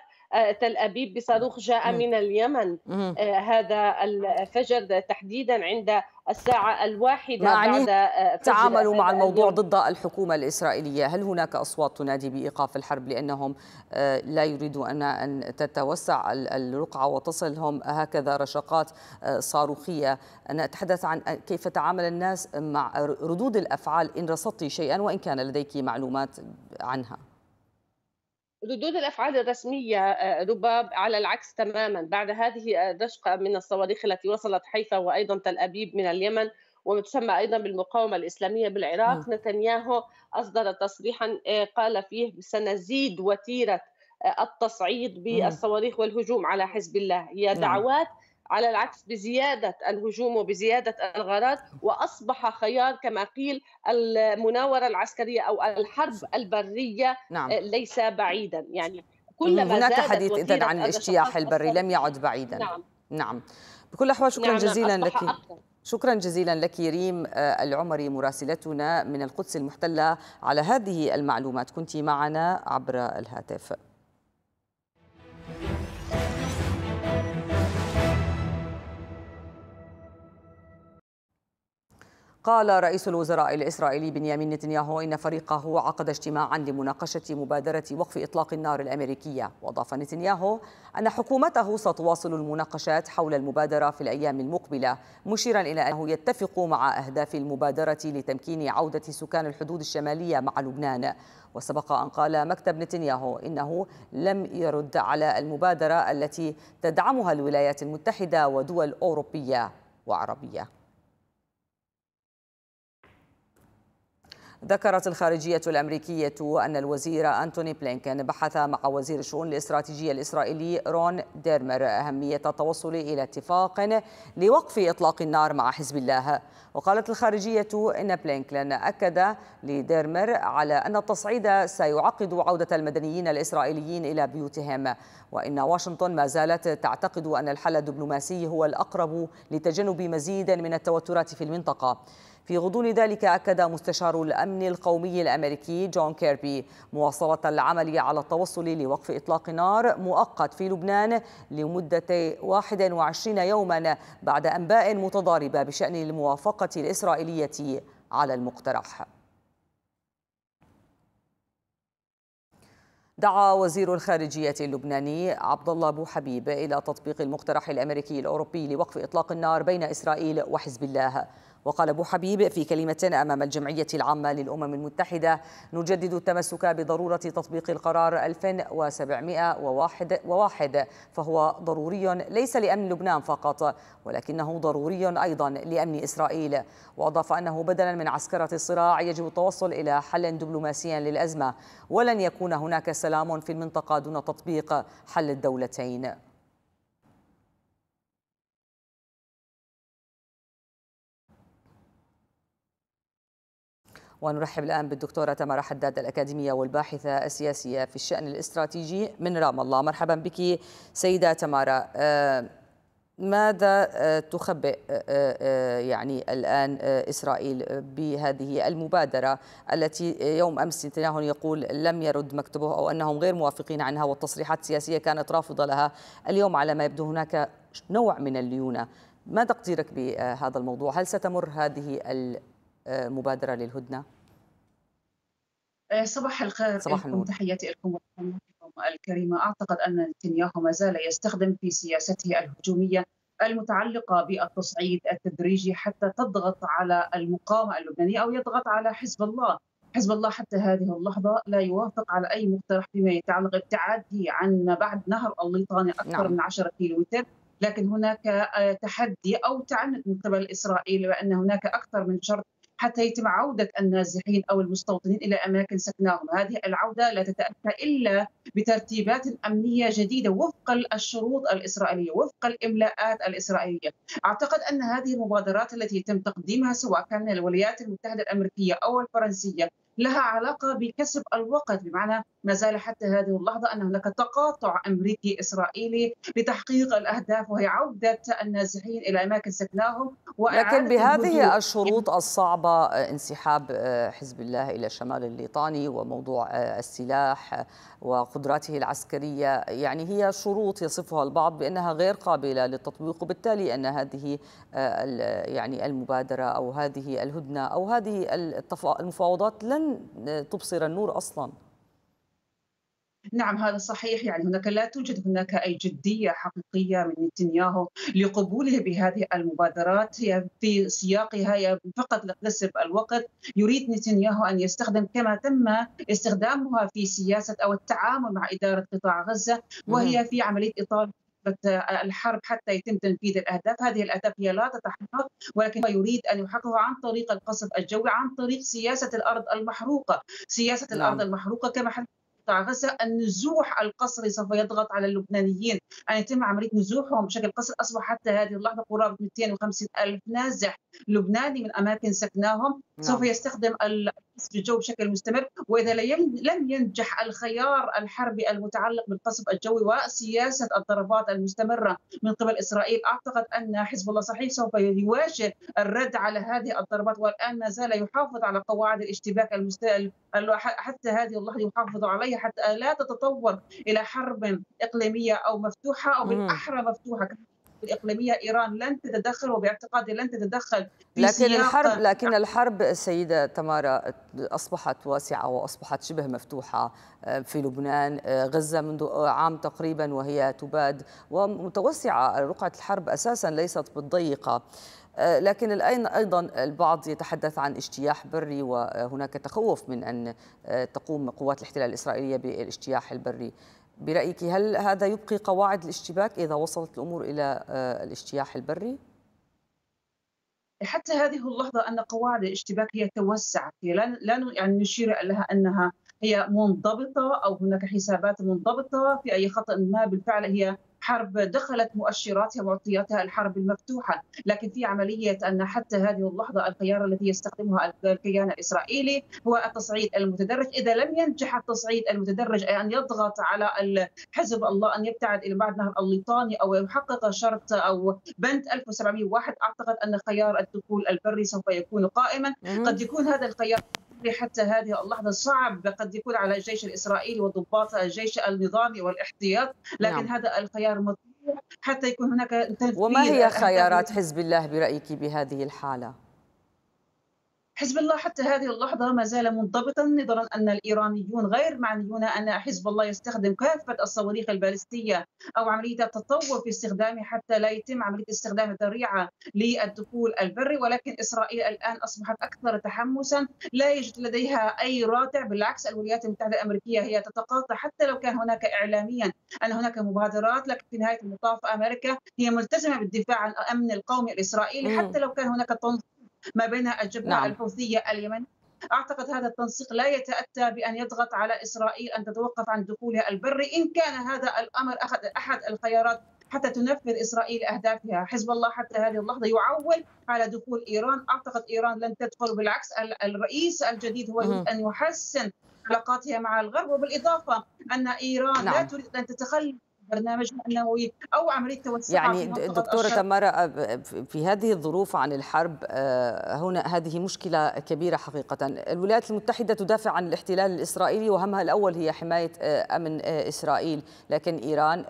تل أبيب بصاروخ جاء من اليمن. هذا الفجر تحديدا عند الساعة الواحدة معني بعد تعاملوا مع الموضوع ضد الحكومة الإسرائيلية. هل هناك أصوات تنادي بإيقاف الحرب لأنهم لا يريدوا أن تتوسع الرقعة وتصلهم؟ هكذا رشقات صاروخية. أنا أتحدث عن كيف تعامل الناس مع ردود الأفعال إن رصدت شيئا وإن كان لديك معلومات عنها. ردود الأفعال الرسمية رباب على العكس تماما. بعد هذه الرشقه من الصواريخ التي وصلت حيفا وأيضا تل أبيب من اليمن وتسمى أيضا بالمقاومة الإسلامية بالعراق م. نتنياهو أصدر تصريحا قال فيه سنزيد وتيرة التصعيد بالصواريخ والهجوم على حزب الله. هي دعوات على العكس بزيادة الهجوم وبزيادة الغارات وأصبح خيار كما قيل المناورة العسكرية أو الحرب البرية نعم. ليس بعيدا. يعني كلما هناك حديث إذن عن الاجتياح البري لم يعد بعيدا. نعم, نعم. بكل الأحوال شكرا نعم جزيلا لك. أكثر. شكرا جزيلا لك ريم العمري مراسلتنا من القدس المحتلة على هذه المعلومات. كنت معنا عبر الهاتف. قال رئيس الوزراء الإسرائيلي بنيامين نتنياهو إن فريقه عقد اجتماعا لمناقشة مبادرة وقف إطلاق النار الأمريكية. وأضاف نتنياهو أن حكومته ستواصل المناقشات حول المبادرة في الأيام المقبلة مشيرا إلى أنه يتفق مع أهداف المبادرة لتمكين عودة سكان الحدود الشمالية مع لبنان. وسبق أن قال مكتب نتنياهو إنه لم يرد على المبادرة التي تدعمها الولايات المتحدة ودول أوروبية وعربية. ذكرت الخارجية الأمريكية أن الوزير أنتوني بلينكن بحث مع وزير الشؤون الاستراتيجية الإسرائيلي رون ديرمر أهمية التوصل إلى اتفاق لوقف إطلاق النار مع حزب الله. وقالت الخارجية إن بلينكن أكد لديرمر على أن التصعيد سيعقد عودة المدنيين الإسرائيليين إلى بيوتهم. وإن واشنطن ما زالت تعتقد أن الحل الدبلوماسي هو الأقرب لتجنب مزيد من التوترات في المنطقة. في غضون ذلك أكد مستشار الأمن القومي الأمريكي جون كيربي مواصلة العمل على التوصل لوقف إطلاق نار مؤقت في لبنان لمدة 21 يوما بعد أنباء متضاربة بشأن الموافقة الإسرائيلية على المقترح. دعا وزير الخارجية اللبناني عبد الله أبو حبيب إلى تطبيق المقترح الأمريكي الأوروبي لوقف إطلاق النار بين إسرائيل وحزب الله. وقال أبو حبيب في كلمة أمام الجمعية العامة للأمم المتحدة نجدد التمسك بضرورة تطبيق القرار 2701 فهو ضروري ليس لأمن لبنان فقط ولكنه ضروري أيضا لأمن إسرائيل. وأضاف أنه بدلا من عسكرة الصراع يجب التوصل إلى حل دبلوماسي للأزمة ولن يكون هناك سلام في المنطقة دون تطبيق حل الدولتين. ونرحب الآن بالدكتورة تمارا حداد الأكاديمية والباحثة السياسية في الشأن الاستراتيجي من رام الله. مرحبا بك سيدة تمارا. ماذا تخبئ يعني الآن إسرائيل بهذه المبادرة التي يوم أمس نتنياهو يقول لم يرد مكتبه أو أنهم غير موافقين عنها والتصريحات السياسية كانت رافضة لها. اليوم على ما يبدو هناك نوع من الليونة. ما تقديرك بهذا الموضوع؟ هل ستمر هذه مبادرة للهدنة؟ صباح الخير. صباح النور. تحياتي لكم الكريمة. أعتقد أن نتنياهو ما زال يستخدم في سياسته الهجومية المتعلقة بالتصعيد التدريجي حتى تضغط على المقاومة اللبنانية أو يضغط على حزب الله. حزب الله حتى هذه اللحظة لا يوافق على أي مقترح فيما يتعلق بالتعدي عن ما بعد نهر الليطاني أكثر نعم. من 10 كيلومتر. لكن هناك تحدي أو تعنت من قبل إسرائيل بأن هناك أكثر من شرط حتى يتم عودة النازحين أو المستوطنين إلى أماكن سكناهم. هذه العودة لا تتأتى إلا بترتيبات أمنية جديدة وفق الشروط الإسرائيلية وفق الإملاءات الإسرائيلية. أعتقد أن هذه المبادرات التي يتم تقديمها سواء كان الولايات المتحدة الأمريكية أو الفرنسية لها علاقة بكسب الوقت بمعنى ما زال حتى هذه اللحظة أن هناك تقاطع أمريكي إسرائيلي لتحقيق الأهداف وهي عودة النازحين إلى أماكن سكناهم لكن بهذه الشروط الصعبة انسحاب حزب الله إلى شمال الليطاني وموضوع السلاح وقدراته العسكرية. يعني هي شروط يصفها البعض بأنها غير قابلة للتطبيق وبالتالي أن هذه يعني المبادرة أو هذه الهدنة أو هذه المفاوضات لن تبصر النور أصلاً. نعم هذا صحيح. يعني هناك لا توجد هناك أي جدية حقيقية من نتنياهو لقبوله بهذه المبادرات. هي في سياقها هي فقط لكسب الوقت. يريد نتنياهو أن يستخدم كما تم استخدامها في سياسة أو التعامل مع إدارة قطاع غزة وهي في عملية اطاله الحرب حتى يتم تنفيذ الأهداف، هذه الأهداف هي لا تتحقق ولكن هو يريد أن يحققها عن طريق القصف الجوي، عن طريق سياسة الأرض المحروقة، سياسة نعم. الأرض المحروقة كما حدث قطاع غزة النزوح القسري سوف يضغط على اللبنانيين أن يتم عملية نزوحهم بشكل قسري أصبح حتى هذه اللحظة قرابة 250 ألف نازح لبناني من أماكن سكناهم نعم. سوف يستخدم الجوي بشكل مستمر. وإذا لم ينجح الخيار الحربي المتعلق بالقصف الجوي وسياسة الضربات المستمرة من قبل إسرائيل أعتقد أن حزب الله صحيح سوف يواجه الرد على هذه الضربات والآن ما زال يحافظ على قواعد الاشتباك المست... حتى هذه اللحظه يحافظ عليها حتى لا تتطور إلى حرب إقليمية أو مفتوحة أو بالأحرى مفتوحة. الإقليمية إيران لن تتدخل وباعتقادي لن تتدخل في لكن الحرب لكن الحرب السيدة تمارا أصبحت واسعة وأصبحت شبه مفتوحة آه، في لبنان آه، غزة منذ عام تقريبا وهي تباد ومتوسعة. رقعة الحرب أساسا ليست بالضيقة. آه، لكن الآن أيضا البعض يتحدث عن اجتياح بري وهناك تخوف من أن تقوم قوات الاحتلال الإسرائيلية بالإجتياح البري. برأيك هل هذا يبقي قواعد الاشتباك إذا وصلت الأمور إلى آه، الاجتياح البري؟ حتى هذه اللحظة أن قواعد الاشتباك هي توسعت هي لا يعني نشير لها أنها هي منضبطة أو هناك حسابات منضبطة في أي خطأ ما بالفعل هي حرب دخلت مؤشراتها ومعطياتها الحرب المفتوحة لكن في عملية أن حتى هذه اللحظة الخيار الذي يستخدمها الكيان الإسرائيلي هو التصعيد المتدرج. إذا لم ينجح التصعيد المتدرج أي أن يضغط على حزب الله أن يبتعد إلى بعد نهر الليطاني أو يحقق شرط أو بند 1701 أعتقد أن خيار الدخول البري سوف يكون قائما. قد يكون هذا الخيار حتى هذه اللحظة صعب قد يكون على الجيش الإسرائيلي وضباط الجيش النظامي والإحتياط لكن نعم. هذا الخيار مطلوب حتى يكون هناك وما هي خيارات حزب الله برأيك بهذه الحالة؟ حزب الله حتى هذه اللحظة ما زال منضبطا نظرا أن الإيرانيون غير معنيون أن حزب الله يستخدم كافة الصواريخ البالستية أو عملية التطور في استخدامه حتى لا يتم عملية استخدام ذريعة للدخول البري. ولكن إسرائيل الآن أصبحت أكثر تحمسا لا يوجد لديها أي رادع بالعكس الولايات المتحدة الأمريكية هي تتقاطع حتى لو كان هناك إعلاميا أن هناك مبادرات. لكن في نهاية المطاف أمريكا هي ملتزمة بالدفاع عن الأمن القومي الإسرائيلي حتى لو كان هناك تنظيم ما بين الجبهة نعم. الحوثيه اليمنية. أعتقد هذا التنسيق لا يتأتى بأن يضغط على إسرائيل أن تتوقف عن دخولها البري إن كان هذا الأمر احد أحد الخيارات حتى تنفذ إسرائيل أهدافها، حزب الله حتى هذه اللحظة يعول على دخول إيران، أعتقد إيران لن تدخل بالعكس الرئيس الجديد هو يريد أن يحسن علاقاتها مع الغرب. وبالإضافة أن إيران نعم. لا تريد أن تتخلى برنامج النووي أو عملية توسع يعني دكتورة تمارا في هذه الظروف عن الحرب آه، هنا هذه مشكلة كبيرة حقيقة. الولايات المتحدة تدافع عن الاحتلال الإسرائيلي وهمها الأول هي حماية آه، أمن آه، إسرائيل. لكن إيران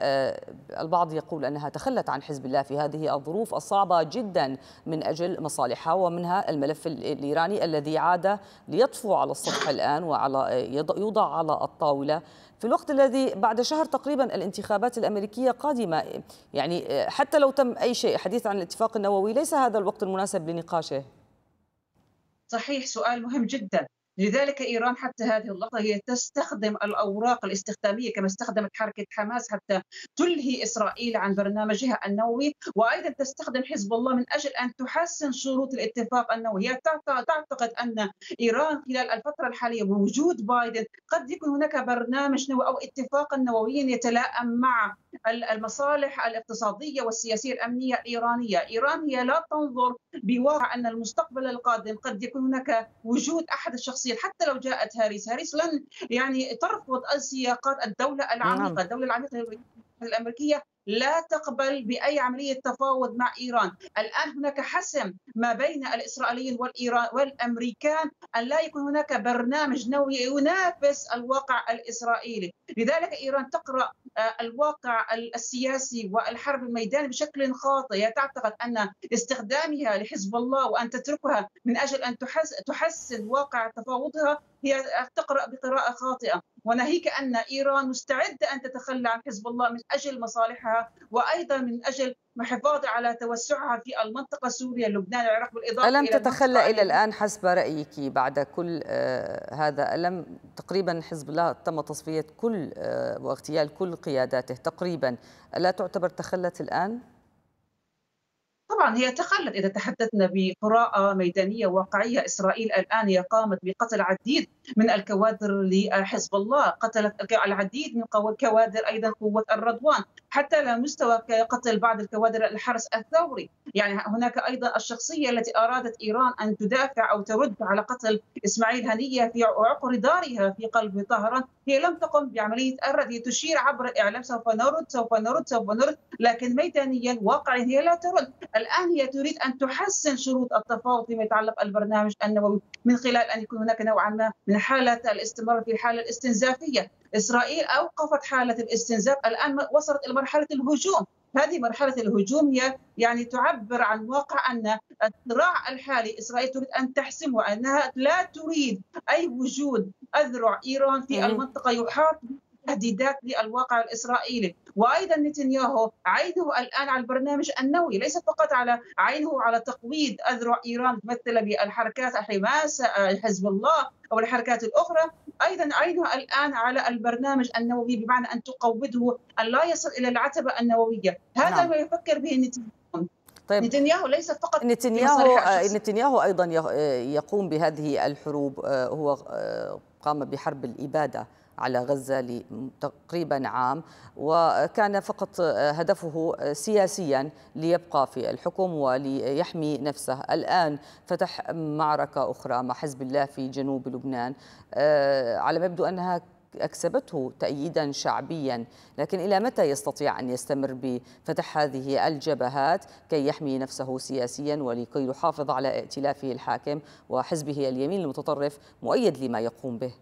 البعض يقول أنها تخلت عن حزب الله في هذه الظروف الصعبة جدا من أجل مصالحها ومنها الملف الإيراني الذي عاد ليطفو على السطح الآن وعلى يوضع على الطاولة. في الوقت الذي بعد شهر تقريبا الانتخابات الأمريكية قادمة يعني حتى لو تم أي شيء حديث عن الاتفاق النووي ليس هذا الوقت المناسب لنقاشه؟ صحيح سؤال مهم جدا. لذلك إيران حتى هذه اللحظة هي تستخدم الأوراق الاستخدامية كما استخدمت حركة حماس حتى تلهي إسرائيل عن برنامجها النووي وأيضا تستخدم حزب الله من أجل أن تحسن شروط الاتفاق النووي. هي تعتقد أن إيران خلال الفترة الحالية بوجود بايدن قد يكون هناك برنامج نووي أو اتفاقا نوويا يتلائم مع المصالح الاقتصادية والسياسية الأمنية الإيرانية. إيران هي لا تنظر بواقع أن المستقبل القادم قد يكون هناك وجود أحد الشخصيات شخصيا حتى لو جاءت هاريس هاريس لن يعني ترفض السياقات الدولة العميقة نعم. الدولة العميقة الأمريكية لا تقبل بأي عملية تفاوض مع إيران، الآن هناك حسم ما بين الإسرائيليين والايران والأمريكان أن لا يكون هناك برنامج نووي ينافس الواقع الإسرائيلي، لذلك إيران تقرأ آه، الواقع السياسي والحرب الميداني بشكل خاطئ، هي تعتقد أن استخدامها لحزب الله وأن تتركها من أجل أن تحسن واقع تفاوضها هي تقرأ بقراءة خاطئة. وناهيك أن إيران مستعدة أن تتخلى عن حزب الله من أجل مصالحها وأيضا من أجل الحفاظ على توسعها في المنطقة سوريا لبنان العراق بالاضافه ألم تتخلى إلى الآن حسب رأيك بعد كل آه هذا ألم؟ تقريبا حزب الله تم تصفية كل آه واغتيال كل قياداته تقريبا. ألا تعتبر تخلت الآن؟ طبعا هي تخلت إذا تحدثنا بقراءة ميدانية واقعية. إسرائيل الآن هي قامت بقتل العديد من الكوادر لحزب الله قتلت العديد من كوادر أيضا قوة الرضوان حتى على مستوى قتل بعض الكوادر الحرس الثوري. يعني هناك أيضا الشخصية التي أرادت إيران أن تدافع أو ترد على قتل إسماعيل هنية في عقر دارها في قلب طهران. هي لم تقم بعملية الرد هي تشير عبر الإعلام سوف نرد سوف نرد سوف نرد لكن ميدانيا واقعيا هي لا ترد. الان هي تريد أن تحسن شروط التفاوض فيما يتعلق البرنامج النووي من خلال أن يكون هناك نوعا ما من حالة الاستمرار في الحاله الاستنزافية. إسرائيل أوقفت حالة الاستنزاف الآن وصلت إلى مرحلة الهجوم. هذه مرحلة الهجوم هي يعني تعبر عن واقع أن الصراع الحالي إسرائيل تريد أن تحسمه وأنها لا تريد أي وجود أذرع. إيران في المنطقة يحاط تهديدات للواقع الإسرائيلي. وأيضا نتنياهو عينه الآن على البرنامج النووي ليس فقط على عينه على تقويض أذرع إيران ممثله بالحركات حماس حزب الله أو الحركات الأخرى. أيضا عينه الآن على البرنامج النووي بمعنى أن تقوضه ان لا يصل إلى العتبة النووية. هذا نعم. ما يفكر به نتنياهو. طيب. نتنياهو ليس فقط نتنياهو نتنياهو أيضا يقوم بهذه الحروب هو قام بحرب الإبادة. على غزة لتقريبا عام وكان فقط هدفه سياسيا ليبقى في الحكم وليحمي نفسه. الآن فتح معركة أخرى مع حزب الله في جنوب لبنان على ما يبدو أنها أكسبته تأييدا شعبيا. لكن إلى متى يستطيع أن يستمر بفتح هذه الجبهات كي يحمي نفسه سياسيا ولكي يحافظ على ائتلافه الحاكم وحزبه اليمين المتطرف مؤيد لما يقوم به؟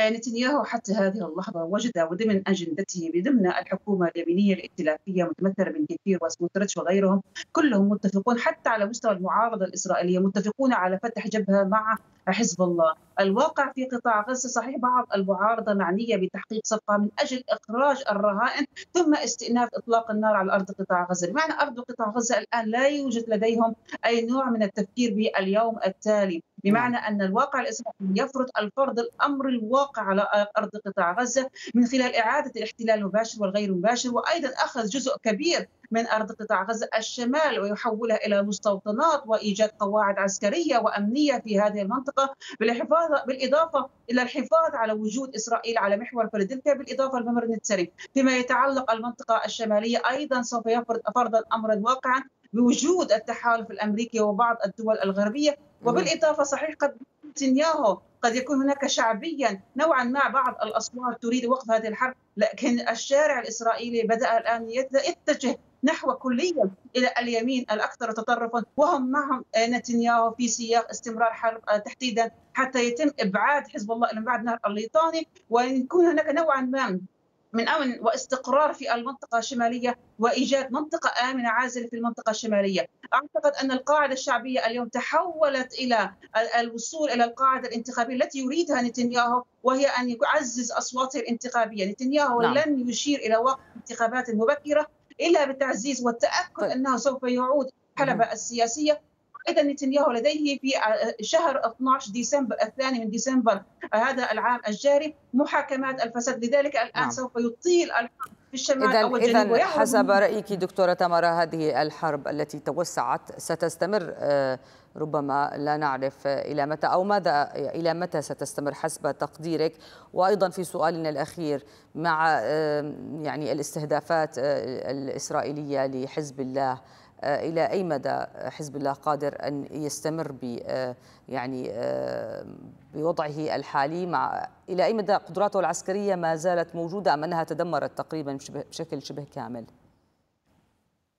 نتنياهو حتى هذه اللحظة وجد وضمن أجندته ضمن الحكومة اليمينية الائتلافية متمثلة من كثير وسموتريتش وغيرهم كلهم متفقون حتى على مستوى المعارضة الإسرائيلية متفقون على فتح جبهة مع حزب الله. الواقع في قطاع غزة صحيح بعض المعارضة معنية بتحقيق صفقة من أجل إخراج الرهائن ثم استئناف إطلاق النار على أرض قطاع غزة. بمعنى أرض قطاع غزة الآن لا يوجد لديهم أي نوع من التفكير باليوم التالي. بمعنى أن الواقع الإسرائيلي يفرض الفرض الأمر الواقع على أرض قطاع غزة من خلال إعادة الاحتلال المباشر والغير مباشر وأيضا أخذ جزء كبير من أرض قطاع غزة الشمال ويحولها إلى مستوطنات وإيجاد قواعد عسكرية وأمنية في هذه المنطقة بالحفاظ بالإضافة إلى الحفاظ على وجود إسرائيل على محور فيلادلفيا بالإضافة لممر النتسري فيما يتعلق المنطقة الشمالية أيضا سوف يفرض فرضا أمرا واقعا بوجود التحالف الأمريكي وبعض الدول الغربية. وبالإضافة صحيح قد نتنياهو قد يكون هناك شعبيا نوعا ما بعض الأصوات تريد وقف هذه الحرب لكن الشارع الإسرائيلي بدأ الآن يتجه نحو كليا إلى اليمين الأكثر تطرفا وهم معهم نتنياهو في سياق استمرار حرب تحديدا حتى يتم إبعاد حزب الله إلى بعد نهر الليطاني ويكون هناك نوعا ما من أمن واستقرار في المنطقة الشمالية وإيجاد منطقة آمنة عازلة في المنطقة الشمالية. أعتقد أن القاعدة الشعبية اليوم تحولت إلى الوصول إلى القاعدة الانتخابية التي يريدها نتنياهو وهي أن يعزز اصواته الانتخابية، نتنياهو نعم. لن يشير إلى وقت انتخابات مبكرة الا بالتعزيز والتأكد طيب. أنه سوف يعود الحلبة السياسية اذا نتنياهو لديه في شهر 12 ديسمبر الثاني من ديسمبر هذا العام الجاري محاكمات الفساد لذلك الآن نعم. سوف يطيل الحرب في الشمال إذن أو الجنوب إذن حسب رأيك دكتورة تمارا هذه الحرب التي توسعت ستستمر ربما لا نعرف إلى متى أو ماذا إلى متى ستستمر حسب تقديرك. وأيضا في سؤالنا الأخير مع يعني الاستهدافات الإسرائيلية لحزب الله إلى أي مدى حزب الله قادر أن يستمر ب يعني بوضعه الحالي مع إلى أي مدى قدراته العسكرية ما زالت موجودة أم أنها تدمرت تقريبا بشكل شبه كامل؟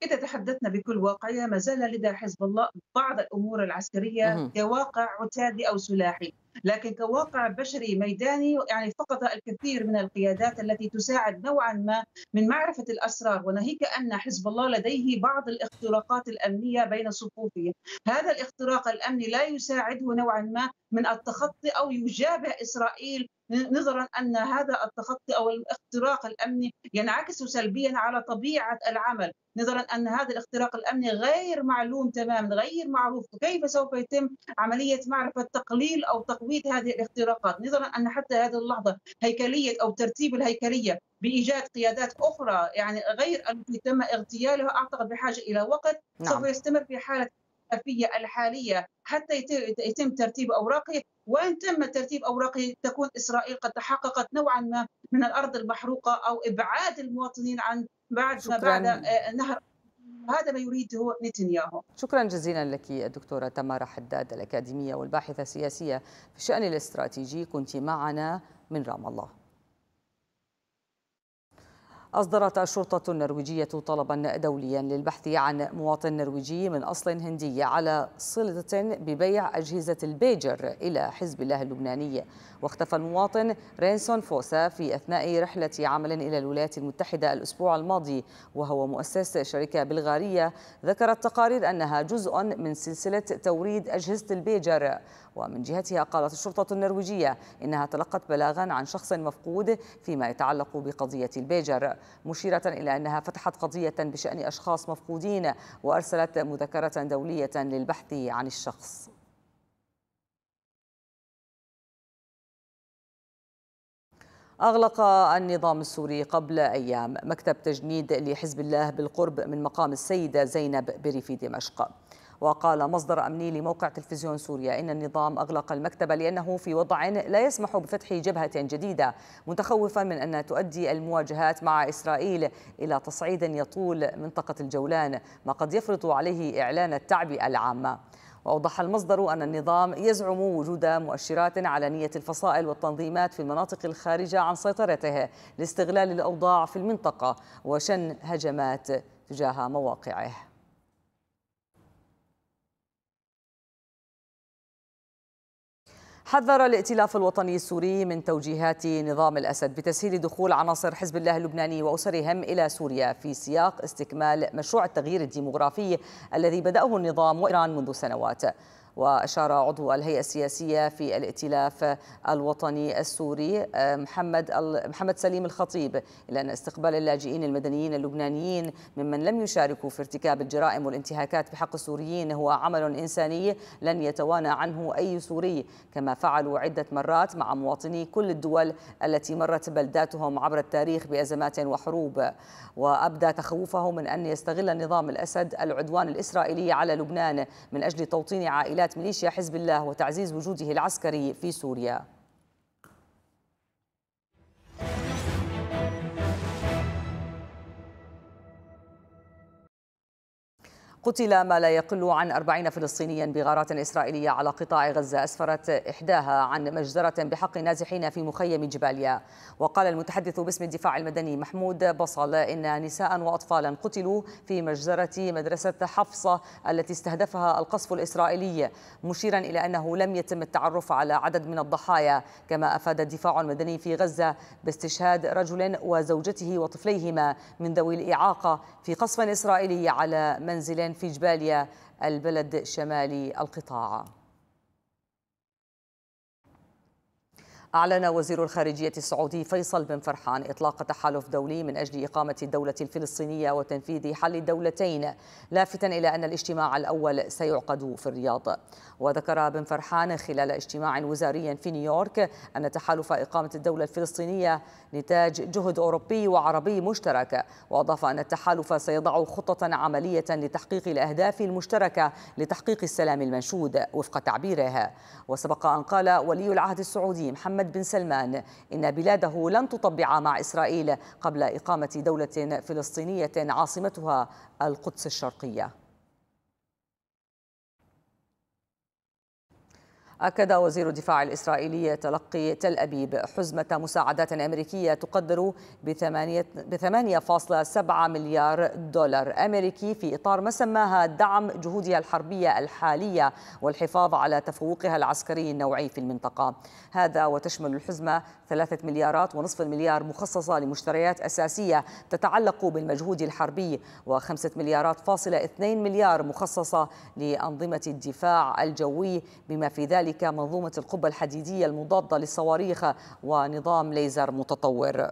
إذا تحدثنا بكل واقعية. ما زال لدى حزب الله بعض الأمور العسكرية كواقع عتادي أو سلاحي. لكن كواقع بشري ميداني يعني فقط الكثير من القيادات التي تساعد نوعا ما من معرفة الأسرار. وناهيك أن حزب الله لديه بعض الاختراقات الأمنية بين صفوفه. هذا الاختراق الأمني لا يساعده نوعا ما من التخطي أو يجابه إسرائيل نظرا أن هذا التخطي أو الاختراق الأمني ينعكس سلبيا على طبيعة العمل. نظرا أن هذا الاختراق الأمني غير معلوم تماما غير معروف. كيف سوف يتم عملية معرفة تقليل أو تقويض هذه الاختراقات؟ نظرا أن حتى هذه اللحظة هيكلية أو ترتيب الهيكلية بإيجاد قيادات أخرى يعني غير التي تم اغتيالها أعتقد بحاجة إلى وقت. نعم. سوف يستمر في حالة الخلفيه الحالية حتى يتم ترتيب أوراقه. وإن تم ترتيب اوراقه تكون إسرائيل قد تحققت نوعا ما من الأرض المحروقة أو إبعاد المواطنين عن بعد ما بعد نهر. هذا ما يريده نتنياهو. شكرا جزيلا لك الدكتورة تمارا حداد الأكاديمية والباحثة السياسية في الشأن الاستراتيجي. كنت معنا من رام الله. أصدرت الشرطة النرويجية طلبا دوليا للبحث عن مواطن نرويجي من أصل هندي على صلة ببيع أجهزة البيجر إلى حزب الله اللبناني. واختفى المواطن رينسون فوسا في أثناء رحلة عمل إلى الولايات المتحدة الأسبوع الماضي وهو مؤسس شركة بلغارية. ذكرت تقارير أنها جزء من سلسلة توريد أجهزة البيجر. ومن جهتها قالت الشرطة النرويجية إنها تلقت بلاغا عن شخص مفقود فيما يتعلق بقضية البيجر. مشيرة إلى أنها فتحت قضية بشأن أشخاص مفقودين وأرسلت مذكرة دولية للبحث عن الشخص. أغلق النظام السوري قبل أيام مكتب تجنيد لحزب الله بالقرب من مقام السيدة زينب بريف دمشق. وقال مصدر أمني لموقع تلفزيون سوريا إن النظام أغلق المكتب لأنه في وضع لا يسمح بفتح جبهة جديدة متخوفا من أن تؤدي المواجهات مع إسرائيل إلى تصعيد يطول منطقة الجولان ما قد يفرض عليه إعلان التعبئة العامة وأوضح المصدر أن النظام يزعم وجود مؤشرات على نية الفصائل والتنظيمات في المناطق الخارجة عن سيطرته لاستغلال الأوضاع في المنطقة وشن هجمات تجاه مواقعه. حذر الائتلاف الوطني السوري من توجيهات نظام الأسد بتسهيل دخول عناصر حزب الله اللبناني وأسرهم إلى سوريا في سياق استكمال مشروع التغيير الديمغرافي الذي بدأه النظام وإيران منذ سنوات. وأشار عضو الهيئة السياسية في الائتلاف الوطني السوري محمد محمد سليم الخطيب إلى أن استقبال اللاجئين المدنيين اللبنانيين ممن لم يشاركوا في ارتكاب الجرائم والانتهاكات بحق السوريين هو عمل إنساني لن يتوانى عنه أي سوري كما فعلوا عدة مرات مع مواطني كل الدول التي مرت بلداتهم عبر التاريخ بأزمات وحروب. وأبدى تخوفه من أن يستغل النظام الأسد العدوان الإسرائيلي على لبنان من أجل توطين عائلات ميليشيا حزب الله وتعزيز وجوده العسكري في سوريا. قتل ما لا يقل عن أربعين فلسطينيا بغارات إسرائيلية على قطاع غزة أسفرت إحداها عن مجزرة بحق نازحين في مخيم جباليا. وقال المتحدث باسم الدفاع المدني محمود بصل إن نساء وأطفالا قتلوا في مجزرة مدرسة حفصة التي استهدفها القصف الإسرائيلي مشيرا إلى أنه لم يتم التعرف على عدد من الضحايا. كما أفاد الدفاع المدني في غزة باستشهاد رجل وزوجته وطفليهما من ذوي الإعاقة في قصف إسرائيلي على منزل في جباليا البلد شمالي القطاع. أعلن وزير الخارجية السعودي فيصل بن فرحان إطلاق تحالف دولي من أجل إقامة الدولة الفلسطينية وتنفيذ حل الدولتين لافتا إلى أن الاجتماع الأول سيعقد في الرياض. وذكر بن فرحان خلال اجتماع وزاري في نيويورك أن تحالف إقامة الدولة الفلسطينية نتاج جهد أوروبي وعربي مشترك وأضاف أن التحالف سيضع خطة عملية لتحقيق الأهداف المشتركة لتحقيق السلام المنشود وفق تعبيره. وسبق أن قال ولي العهد السعودي محمد بن سلمان. إن بلاده لن تطبع مع إسرائيل قبل إقامة دولة فلسطينية عاصمتها القدس الشرقية. أكد وزير الدفاع الإسرائيلي تلقي تل أبيب حزمة مساعدات أمريكية تقدر ب 8.7 مليار دولار أمريكي في إطار ما سماها دعم جهودها الحربية الحالية والحفاظ على تفوقها العسكري النوعي في المنطقة. هذا وتشمل الحزمة ثلاثة مليارات ونصف المليار مخصصة لمشتريات أساسية تتعلق بالمجهود الحربي وخمسة مليارات فاصلة اثنين مليار مخصصة لأنظمة الدفاع الجوي بما في ذلك ذلك منظومة القبة الحديدية المضادة للصواريخ ونظام ليزر متطور.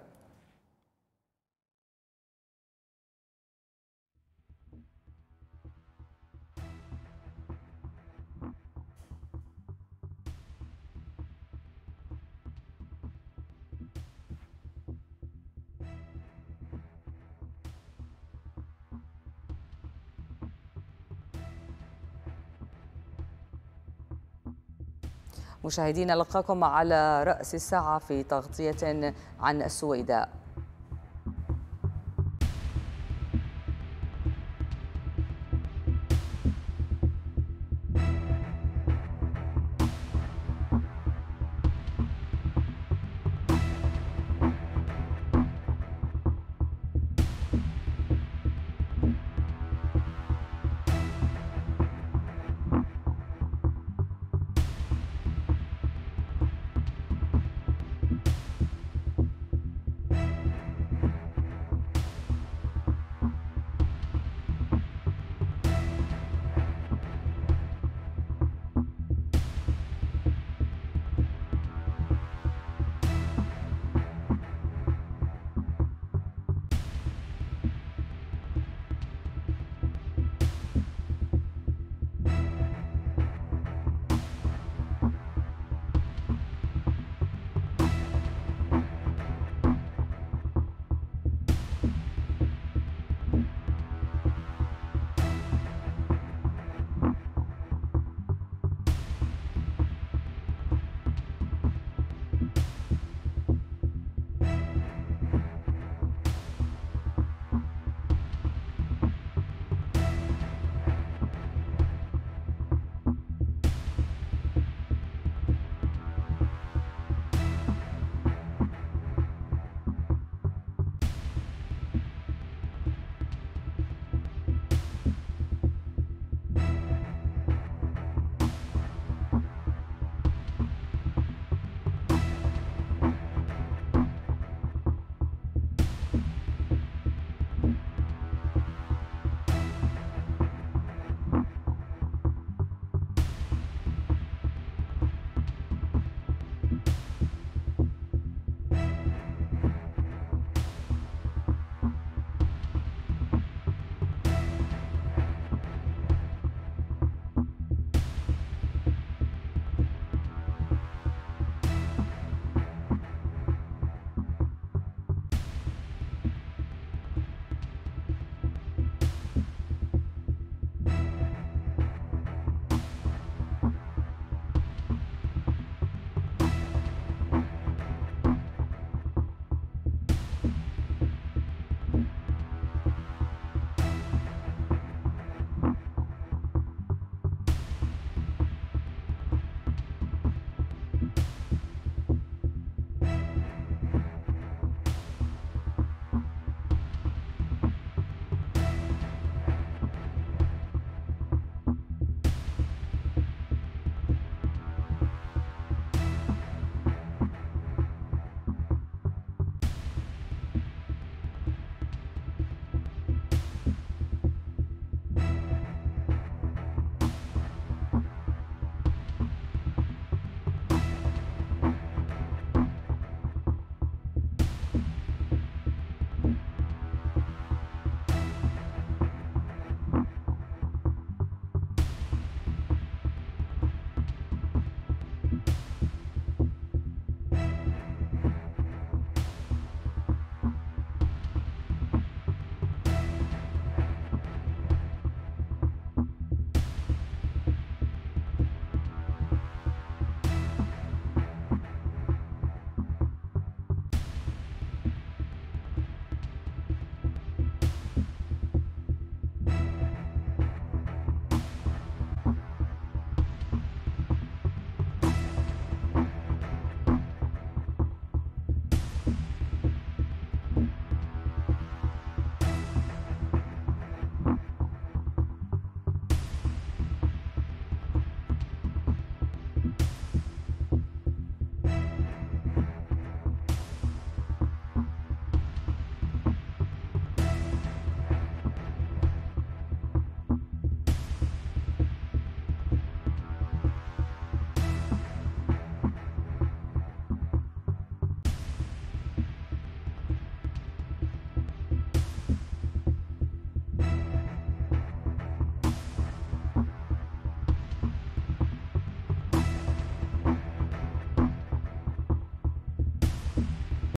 مشاهدينا لقاكم على رأس الساعة في تغطية عن السويداء.